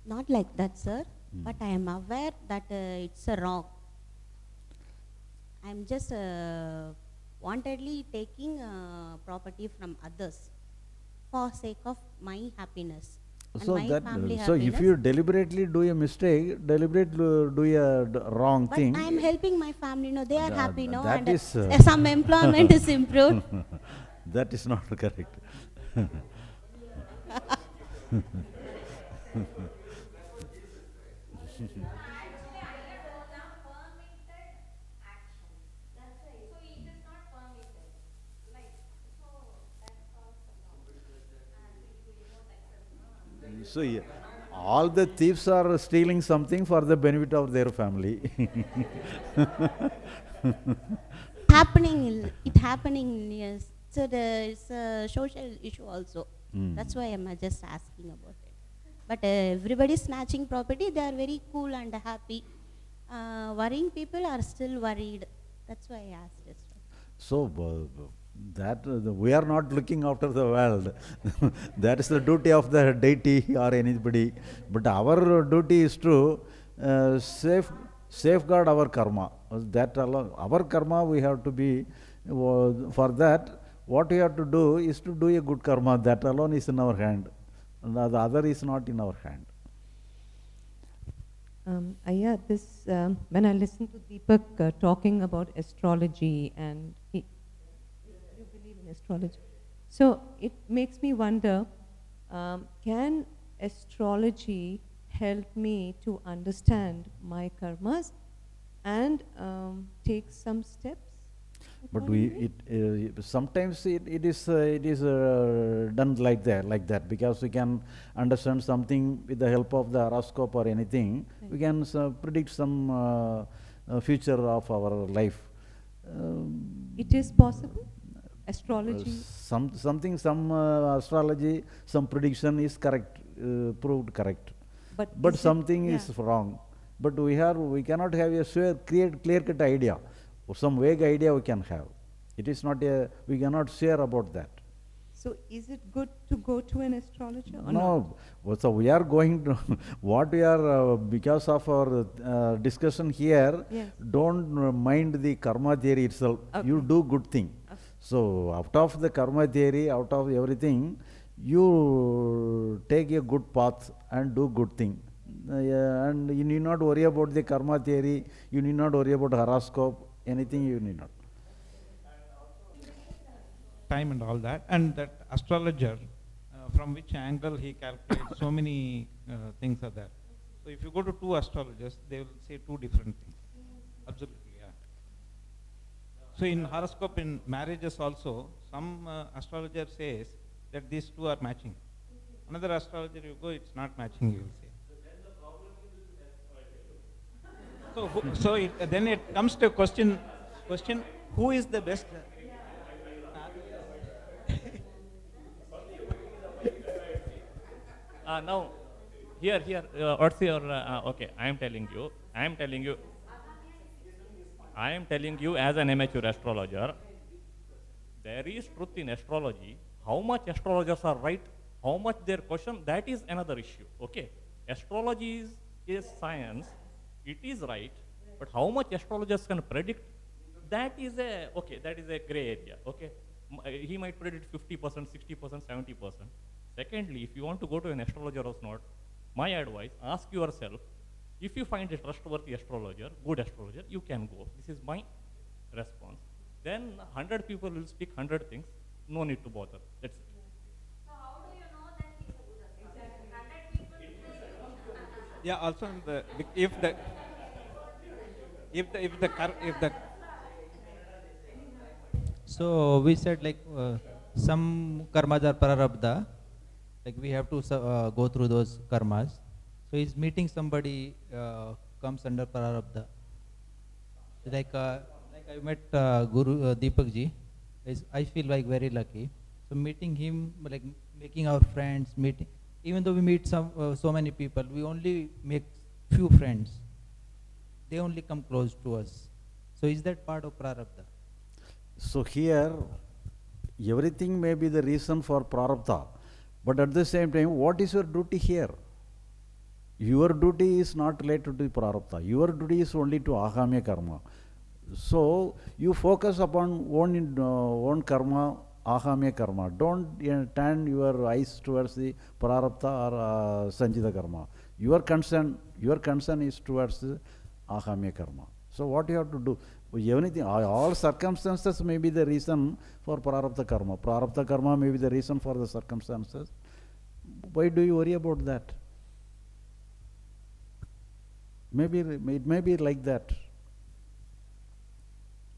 Not like that, sir. Hmm. But I am aware that uh, it's a wrong. I am just uh, wantedly taking uh, property from others for sake of my happiness. And so my that so if you deliberately do a mistake deliberately do a d- wrong but thing I am helping my family. No, they are Tha- happy now, that and uh, is, uh, uh, some employment is improved. that is not correct So, yeah, all the thieves are stealing something for the benefit of their family. happening, in- it happening. Yes. So the it's a social issue also. Mm. That's why I'm just asking about it. But uh, everybody snatching property, they are very cool and happy. Uh, worrying people are still worried. That's why I asked this. So, uh, that uh, we are not looking after the world. that is the duty of the deity or anybody. But our duty is to uh, safe, safeguard our karma. That alone, our karma we have to be, uh, for that, what we have to do is to do a good karma. That alone is in our hand. And the other is not in our hand. Um, yeah, this, um, when I listened to Deepak uh, talking about astrology and he, you believe in astrology. So it makes me wonder, um, can astrology help me to understand my karmas and um, take some steps? But we, it, uh, sometimes it, it is, uh, it is uh, done like that, like that, because we can understand something with the help of the horoscope or anything. We can uh, predict some uh, uh, future of our life. Um, It is possible? Uh, Astrology? some, something, some uh, astrology, some prediction is correct, uh, proved correct. But But is it- something yeah. is wrong. But we have, we cannot have a sure, clear, clear-cut idea. Or some vague idea we can have. It is not a, we cannot share about that. So is it good to go to an astrologer or? No, well, so we are going to, what we are, uh, because of our uh, discussion here, Yes. don't uh, mind the karma theory itself. You do good thing. So out of the karma theory, out of everything, you take a good path and do good thing. Uh, and you need not worry about the karma theory, you need not worry about horoscope, anything you need not. time and all that, and that astrologer, uh, from which angle he calculates, so many uh, things are there. So if you go to two astrologers, they will say two different things. Absolutely. So in horoscope, in marriages also, some uh, astrologer says that these two are matching. Another astrologer you go, it's not matching, you will say. So, who, so it, then it comes to question, question, who is the best? Uh, now, here, here, uh, what's your, uh, uh, okay, I am telling you, I am telling you, I am telling you as an amateur astrologer, there is truth in astrology. How much astrologers are right, how much their question, that is another issue, okay? Astrology is, is science, it is right, but how much astrologers can predict, that is a, okay, that is a gray area, okay? Uh, He might predict 50%, 60%, 70%. Secondly, if you want to go to an astrologer or not, my advice, ask yourself, if you find a trustworthy astrologer, good astrologer, you can go. This is my response. Then 100 people will speak 100 things, no need to bother. That's it. So how do you know that these are good things? Exactly. Yeah, also in the, if the, if the, if the, cur- if the, So we said like uh, some karmas are prarabdha, like we have to uh, go through those karmas. So he's meeting somebody uh, comes under prarabdha. Like uh, like I met uh, Guru uh, Deepak ji, I feel like very lucky. So meeting him, like making our friends, meeting, even though we meet some uh, so many people, we only make few friends. They only come close to us. So is that part of prarabdha? So here, everything may be the reason for prarabdha, but at the same time, what is your duty here? Your duty is not related to prarabdha. Your duty is only to agamya karma. So you focus upon one, uh, own karma, agamya karma. Don't uh, turn your eyes towards the prarabdha or uh, sanchita karma. Your concern, your concern is towards agamya karma. So what you have to do? Anything, all all circumstances may be the reason for prarabdha karma. Prarabdha karma may be the reason for the circumstances. Why do you worry about that? Maybe it may be like that.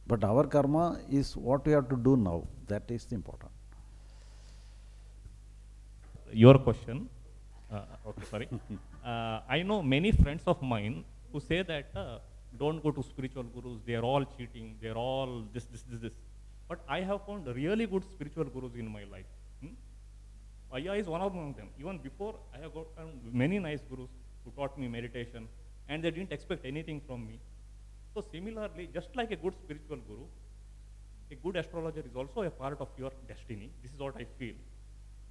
But our karma is what we have to do now. That is important. your question. Uh, okay, sorry. uh, I know many friends of mine who say that uh, don't go to spiritual gurus. They are all cheating. They are all this, this, this, this. But I have found really good spiritual gurus in my life. Hmm? Ayya is one of them. Even before, I have got many nice gurus who taught me meditation, and they didn't expect anything from me. So similarly, just like a good spiritual guru, a good astrologer is also a part of your destiny. This is what I feel.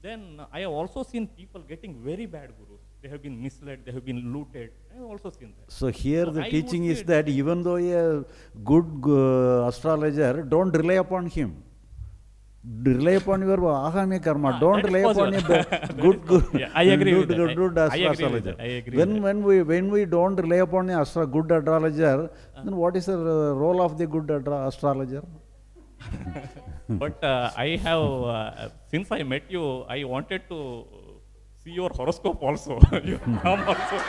Then I have also seen people getting very bad gurus. They have been misled, they have been looted. I have also seen that. So here So the I teaching is that even though a good uh, astrologer, don't rely upon him. Rely upon your agamya karma. Ah, don't that rely upon a possible. ba- That good good. Yeah, I agree good, with that. I- good I astrologer. that. I agree when with when we when we don't rely upon a astra, good astrologer, then what is the uh, role of the good astrologer? but uh, I have, uh, since I met you, I wanted to see your horoscope also. you come also.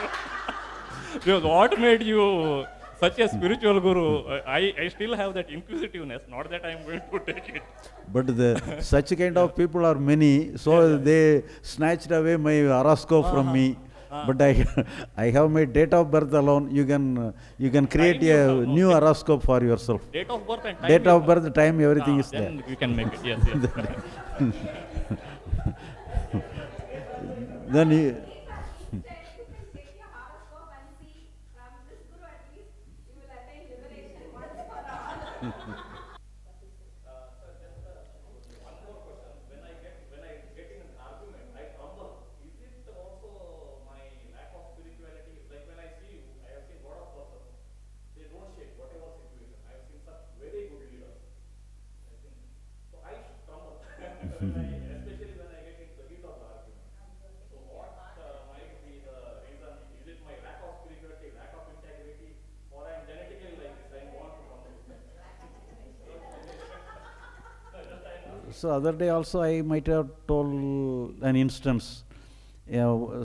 because what made you such a spiritual guru? I, I still have that inquisitiveness, not that I am going to take it. But the such kind of people are many, so they snatched away my horoscope from me. Uh-huh. But I, I have my date of birth alone. You can, uh, you can create Time a new horoscope for yourself. Date of birth and time. Date of birth, time, everything Ah, is there. you can make it, yes, yes. then you, So other day also I might have told an instance.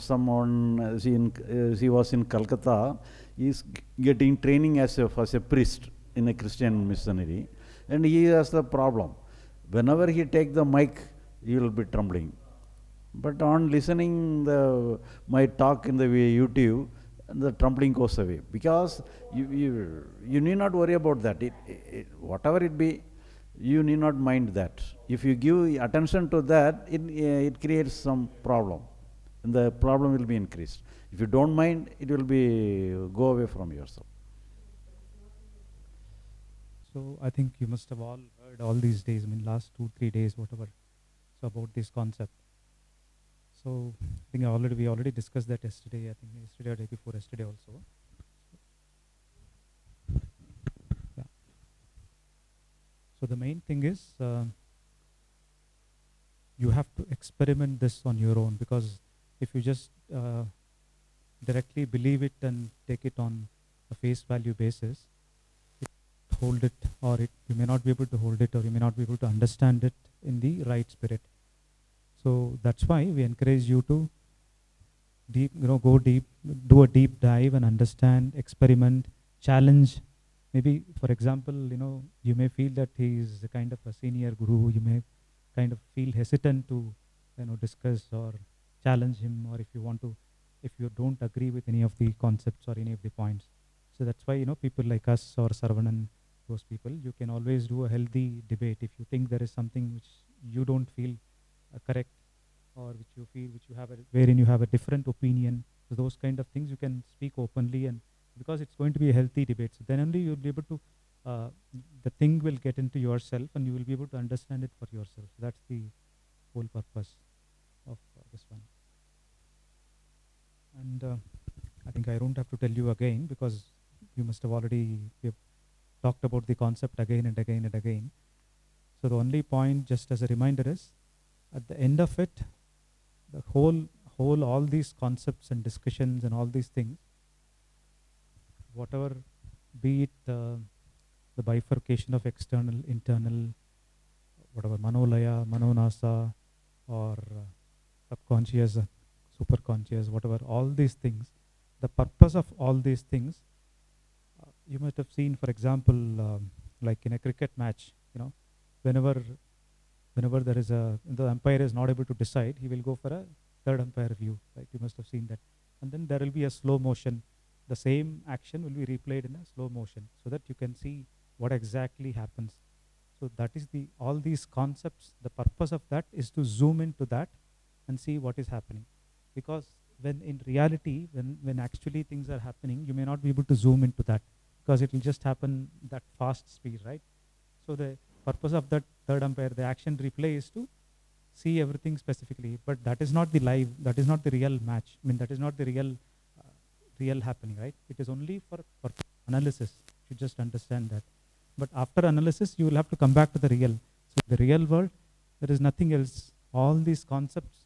someone, uh, she, in, uh, she was in Calcutta, he is getting training as a, as a priest in a Christian missionary, and he has the problem. Whenever he take the mic, he will be trembling. But on listening the my talk in the YouTube, the trembling goes away because you, you, you need not worry about that. It, it, whatever it be, you need not mind that. If you give attention to that, it, uh, it creates some problem. And the problem will be increased. If you don't mind, it will be go away from yourself. So I think you must have all heard all these days, I mean last two, three days, whatever, so about this concept. So I think already we already discussed that yesterday, I think yesterday or day before yesterday also. Yeah. So the main thing is uh, you have to experiment this on your own because if you just uh, directly believe it and take it on a face value basis, hold it or it you may not be able to hold it or you may not be able to understand it in the right spirit. So that's why we encourage you to deep you know go deep do a deep dive and understand experiment challenge. Maybe for example you know you may feel that he is a kind of a senior guru you may kind of feel hesitant to you know discuss or challenge him or if you want to if you don't agree with any of the concepts or any of the points so that's why you know people like us or Saravanan those people, you can always do a healthy debate. If you think there is something which you don't feel uh, correct, or which you feel, which you have, a, wherein you have a different opinion, so those kind of things you can speak openly, and because it's going to be a healthy debate, so then only you'll be able to, uh, the thing will get into yourself, and you will be able to understand it for yourself. That's the whole purpose of uh, this one. And uh, I think I don't have to tell you again because you must have already talked about the concept again and again and again. So the only point, just as a reminder, is at the end of it, the whole, whole, all these concepts and discussions and all these things, whatever, be it uh, the bifurcation of external, internal, whatever, manolaya, manonasa, or uh, subconscious, uh, superconscious, whatever, all these things, the purpose of all these things you must have seen, for example, um, like in a cricket match, you know, whenever, whenever there is a the umpire is not able to decide, he will go for a third umpire view. Right? You must have seen that, and then there will be a slow motion. The same action will be replayed in a slow motion, so that you can see what exactly happens. So that is the all these concepts. The purpose of that is to zoom into that and see what is happening, because when in reality, when when actually things are happening, you may not be able to zoom into that because it will just happen that fast speed, right? So the purpose of that third umpire, the action replay is to see everything specifically, but that is not the live, that is not the real match. I mean, that is not the real, uh, real happening, right? It is only for, for analysis. You just understand that. But after analysis, you will have to come back to the real. So the real world, there is nothing else. All these concepts,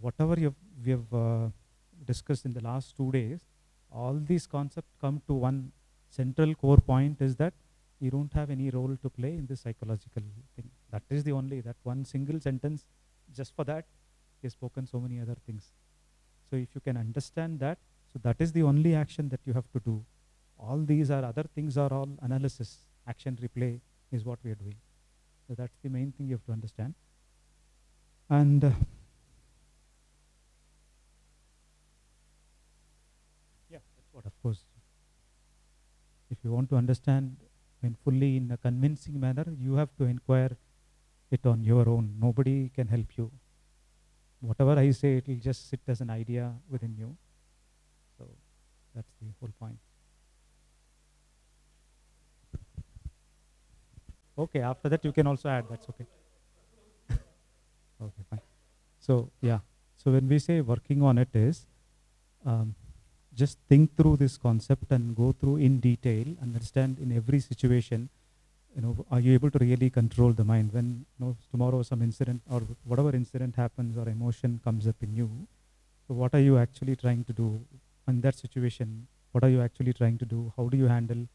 whatever you've, we have uh, discussed in the last two days, all these concepts come to one central core point is that you don't have any role to play in this psychological thing. That is the only, that one single sentence, just for that, he has spoken so many other things. So if you can understand that, so that is the only action that you have to do. All these are other things are all analysis, action replay is what we are doing. So that's the main thing you have to understand. And uh, yeah, that's what, of course, if you want to understand when fully in a convincing manner, you have to inquire it on your own. Nobody can help you. Whatever I say, it will just sit as an idea within you. So that's the whole point. Okay, after that you can also add, that's okay. okay, fine. So, yeah. So when we say working on it is, um, just think through this concept and go through in detail, understand in every situation, you know, are you able to really control the mind? When you know, tomorrow some incident or whatever incident happens or emotion comes up in you, so what are you actually trying to do in that situation? What are you actually trying to do? How do you handle?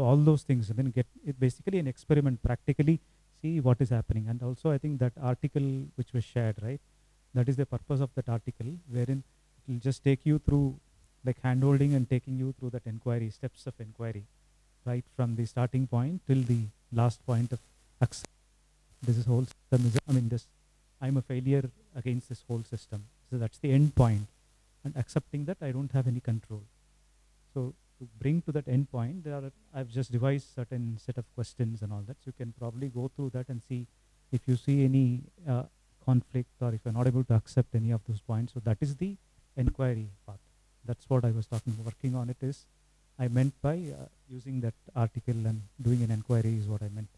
So all those things, and then get it basically an experiment, practically see what is happening. And also I think that article which was shared, right? That is the purpose of that article, wherein it will just take you through, like handholding and taking you through that inquiry, steps of inquiry, right from the starting point till the last point of accept. This is whole system. I mean, this. I'm a failure against this whole system. So that's the end point, and accepting that I don't have any control. So to bring to that end point, there are I've just devised certain set of questions and all that. So you can probably go through that and see if you see any uh, conflict or if you're not able to accept any of those points. So that is the inquiry part. That's what I was talking working on it is I meant by uh, using that article and doing an inquiry is what I meant.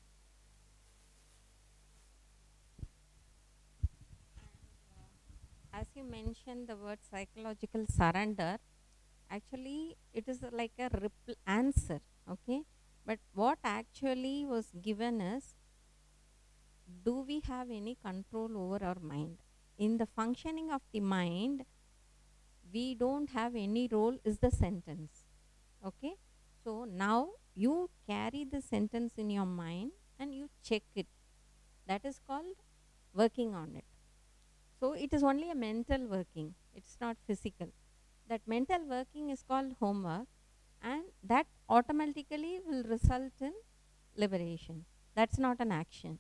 as you mentioned the word psychological surrender actually it is like a ripple answer okay? But what actually was given is do we have any control over our mind? In the functioning of the mind we don't have any role is the sentence okay? So now you carry the sentence in your mind and you check it. That is called working on it. So it is only a mental working, it's not physical. That mental working is called homework and that automatically will result in liberation. That's not an action.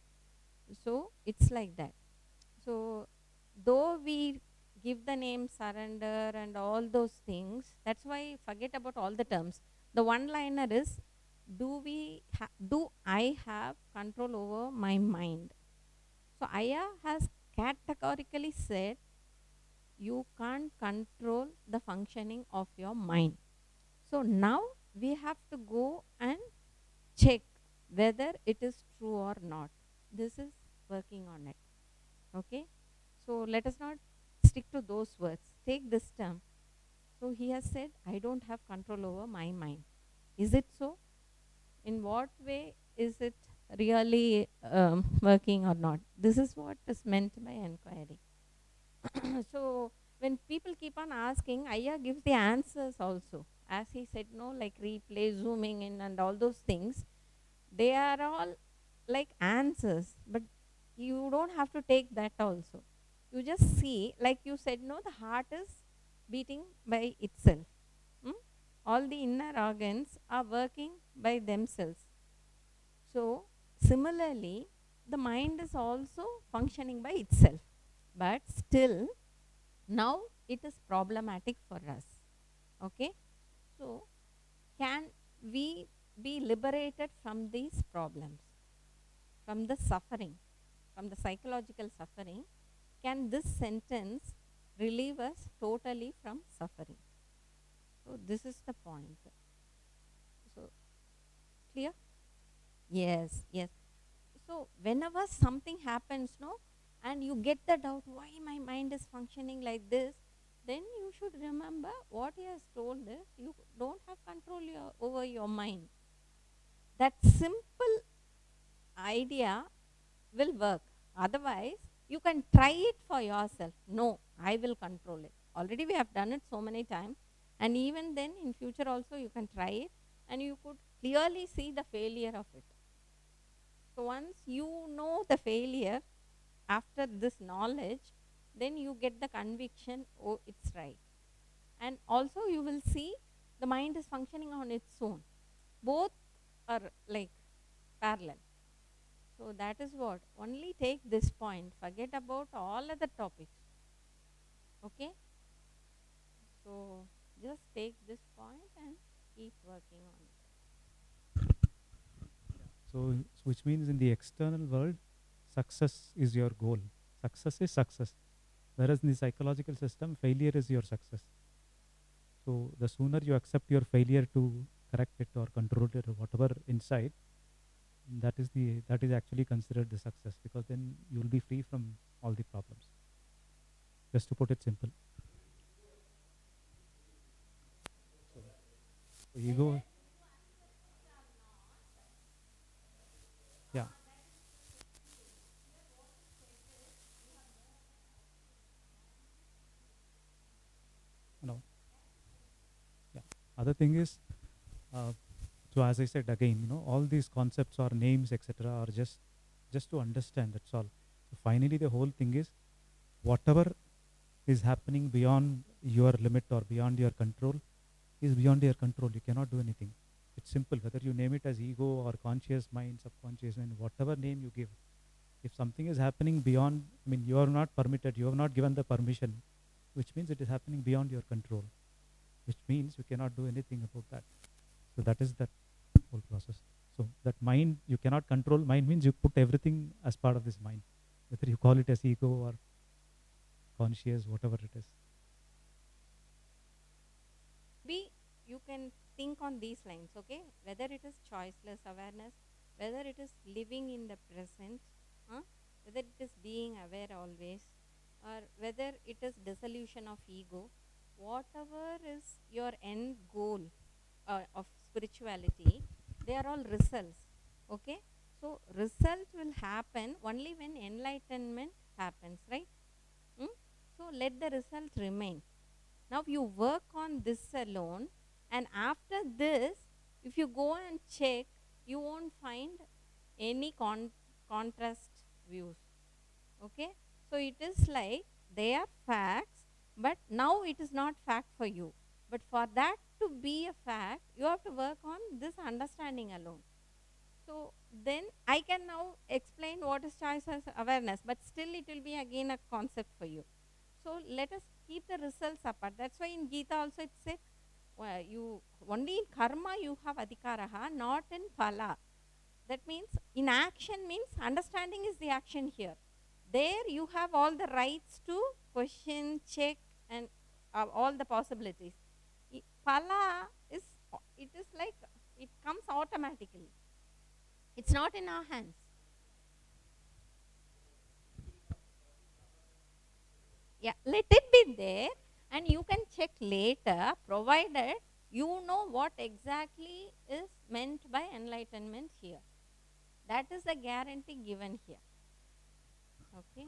So it's like that. So though we give the name surrender and all those things, that's why forget about all the terms. The one liner is do we do I have control over my mind? So Ayya has categorically said you can't control the functioning of your mind. So now we have to go and check whether it is true or not. This is working on it. Okay? So let us not stick to those words. Take this term. So he has said, I don't have control over my mind. Is it so? In what way is it really um, working or not. This is what is meant by inquiry. so when people keep on asking, Ayya gives the answers also. As he said, no, like replay, zooming in, and all those things, they are all like answers, but you don't have to take that also. You just see, like you said, no, the heart is beating by itself. Hmm? All the inner organs are working by themselves. So Similarly, the mind is also functioning by itself, but still now it is problematic for us. Okay? So, can we be liberated from these problems, from the suffering, from the psychological suffering? Can this sentence relieve us totally from suffering? So, this is the point. So, clear? Yes, yes. So whenever something happens, no, and you get the doubt why my mind is functioning like this, then you should remember what he has told is you don't have control your, over your mind. That simple idea will work. Otherwise, you can try it for yourself. No, I will control it. Already we have done it so many times, and even then in future also you can try it, and you could clearly see the failure of it. So once you know the failure after this knowledge, then you get the conviction, oh, it's right. And also you will see the mind is functioning on its own. Both are like parallel. So that is what. Only take this point. Forget about all other topics. Okay? So just take this point and keep working on it. So, which means in the external world, success is your goal. Success is success. Whereas in the psychological system, failure is your success. So, the sooner you accept your failure to correct it or control it or whatever inside, that is the that is actually considered the success because then you will be free from all the problems. Just to put it simple. So, ego no yeah other thing is uh, so as i said again you know all these concepts or names etc are just just to understand that's all so finally the whole thing is whatever is happening beyond your limit or beyond your control is beyond your control. You cannot do anything. It's simple, whether you name it as ego or conscious mind, subconscious mind, whatever name you give. If something is happening beyond, I mean, you are not permitted, you have not given the permission, which means it is happening beyond your control, which means you cannot do anything about that. So that is that whole process. So that mind you cannot control. Mind means you put everything as part of this mind, whether you call it as ego or conscious, whatever it is. Be you can think on these lines, okay? Whether it is choiceless awareness, whether it is living in the present, huh? whether it is being aware always, or whether it is dissolution of ego, whatever is your end goal uh, of spirituality, they are all results, okay? So result will happen only when enlightenment happens, right? Hmm? So let the result remain. Now you work on this alone, and after this, if you go and check, you won't find any con- contrast views. Okay? So it is like they are facts, but now it is not fact for you. But for that to be a fact, you have to work on this understanding alone. So then I can now explain what is choice awareness, but still it will be again a concept for you. So let us keep the results apart. That's why in Gita also it said, well, you only in karma you have adhikaraha, not in phala. That means in action means understanding is the action here. There you have all the rights to question, check, and uh, all the possibilities. Phala is it is like it comes automatically. It's not in our hands. Yeah, let it be there and you can check later provided you know what exactly is meant by enlightenment here. That is the guarantee given here. Okay.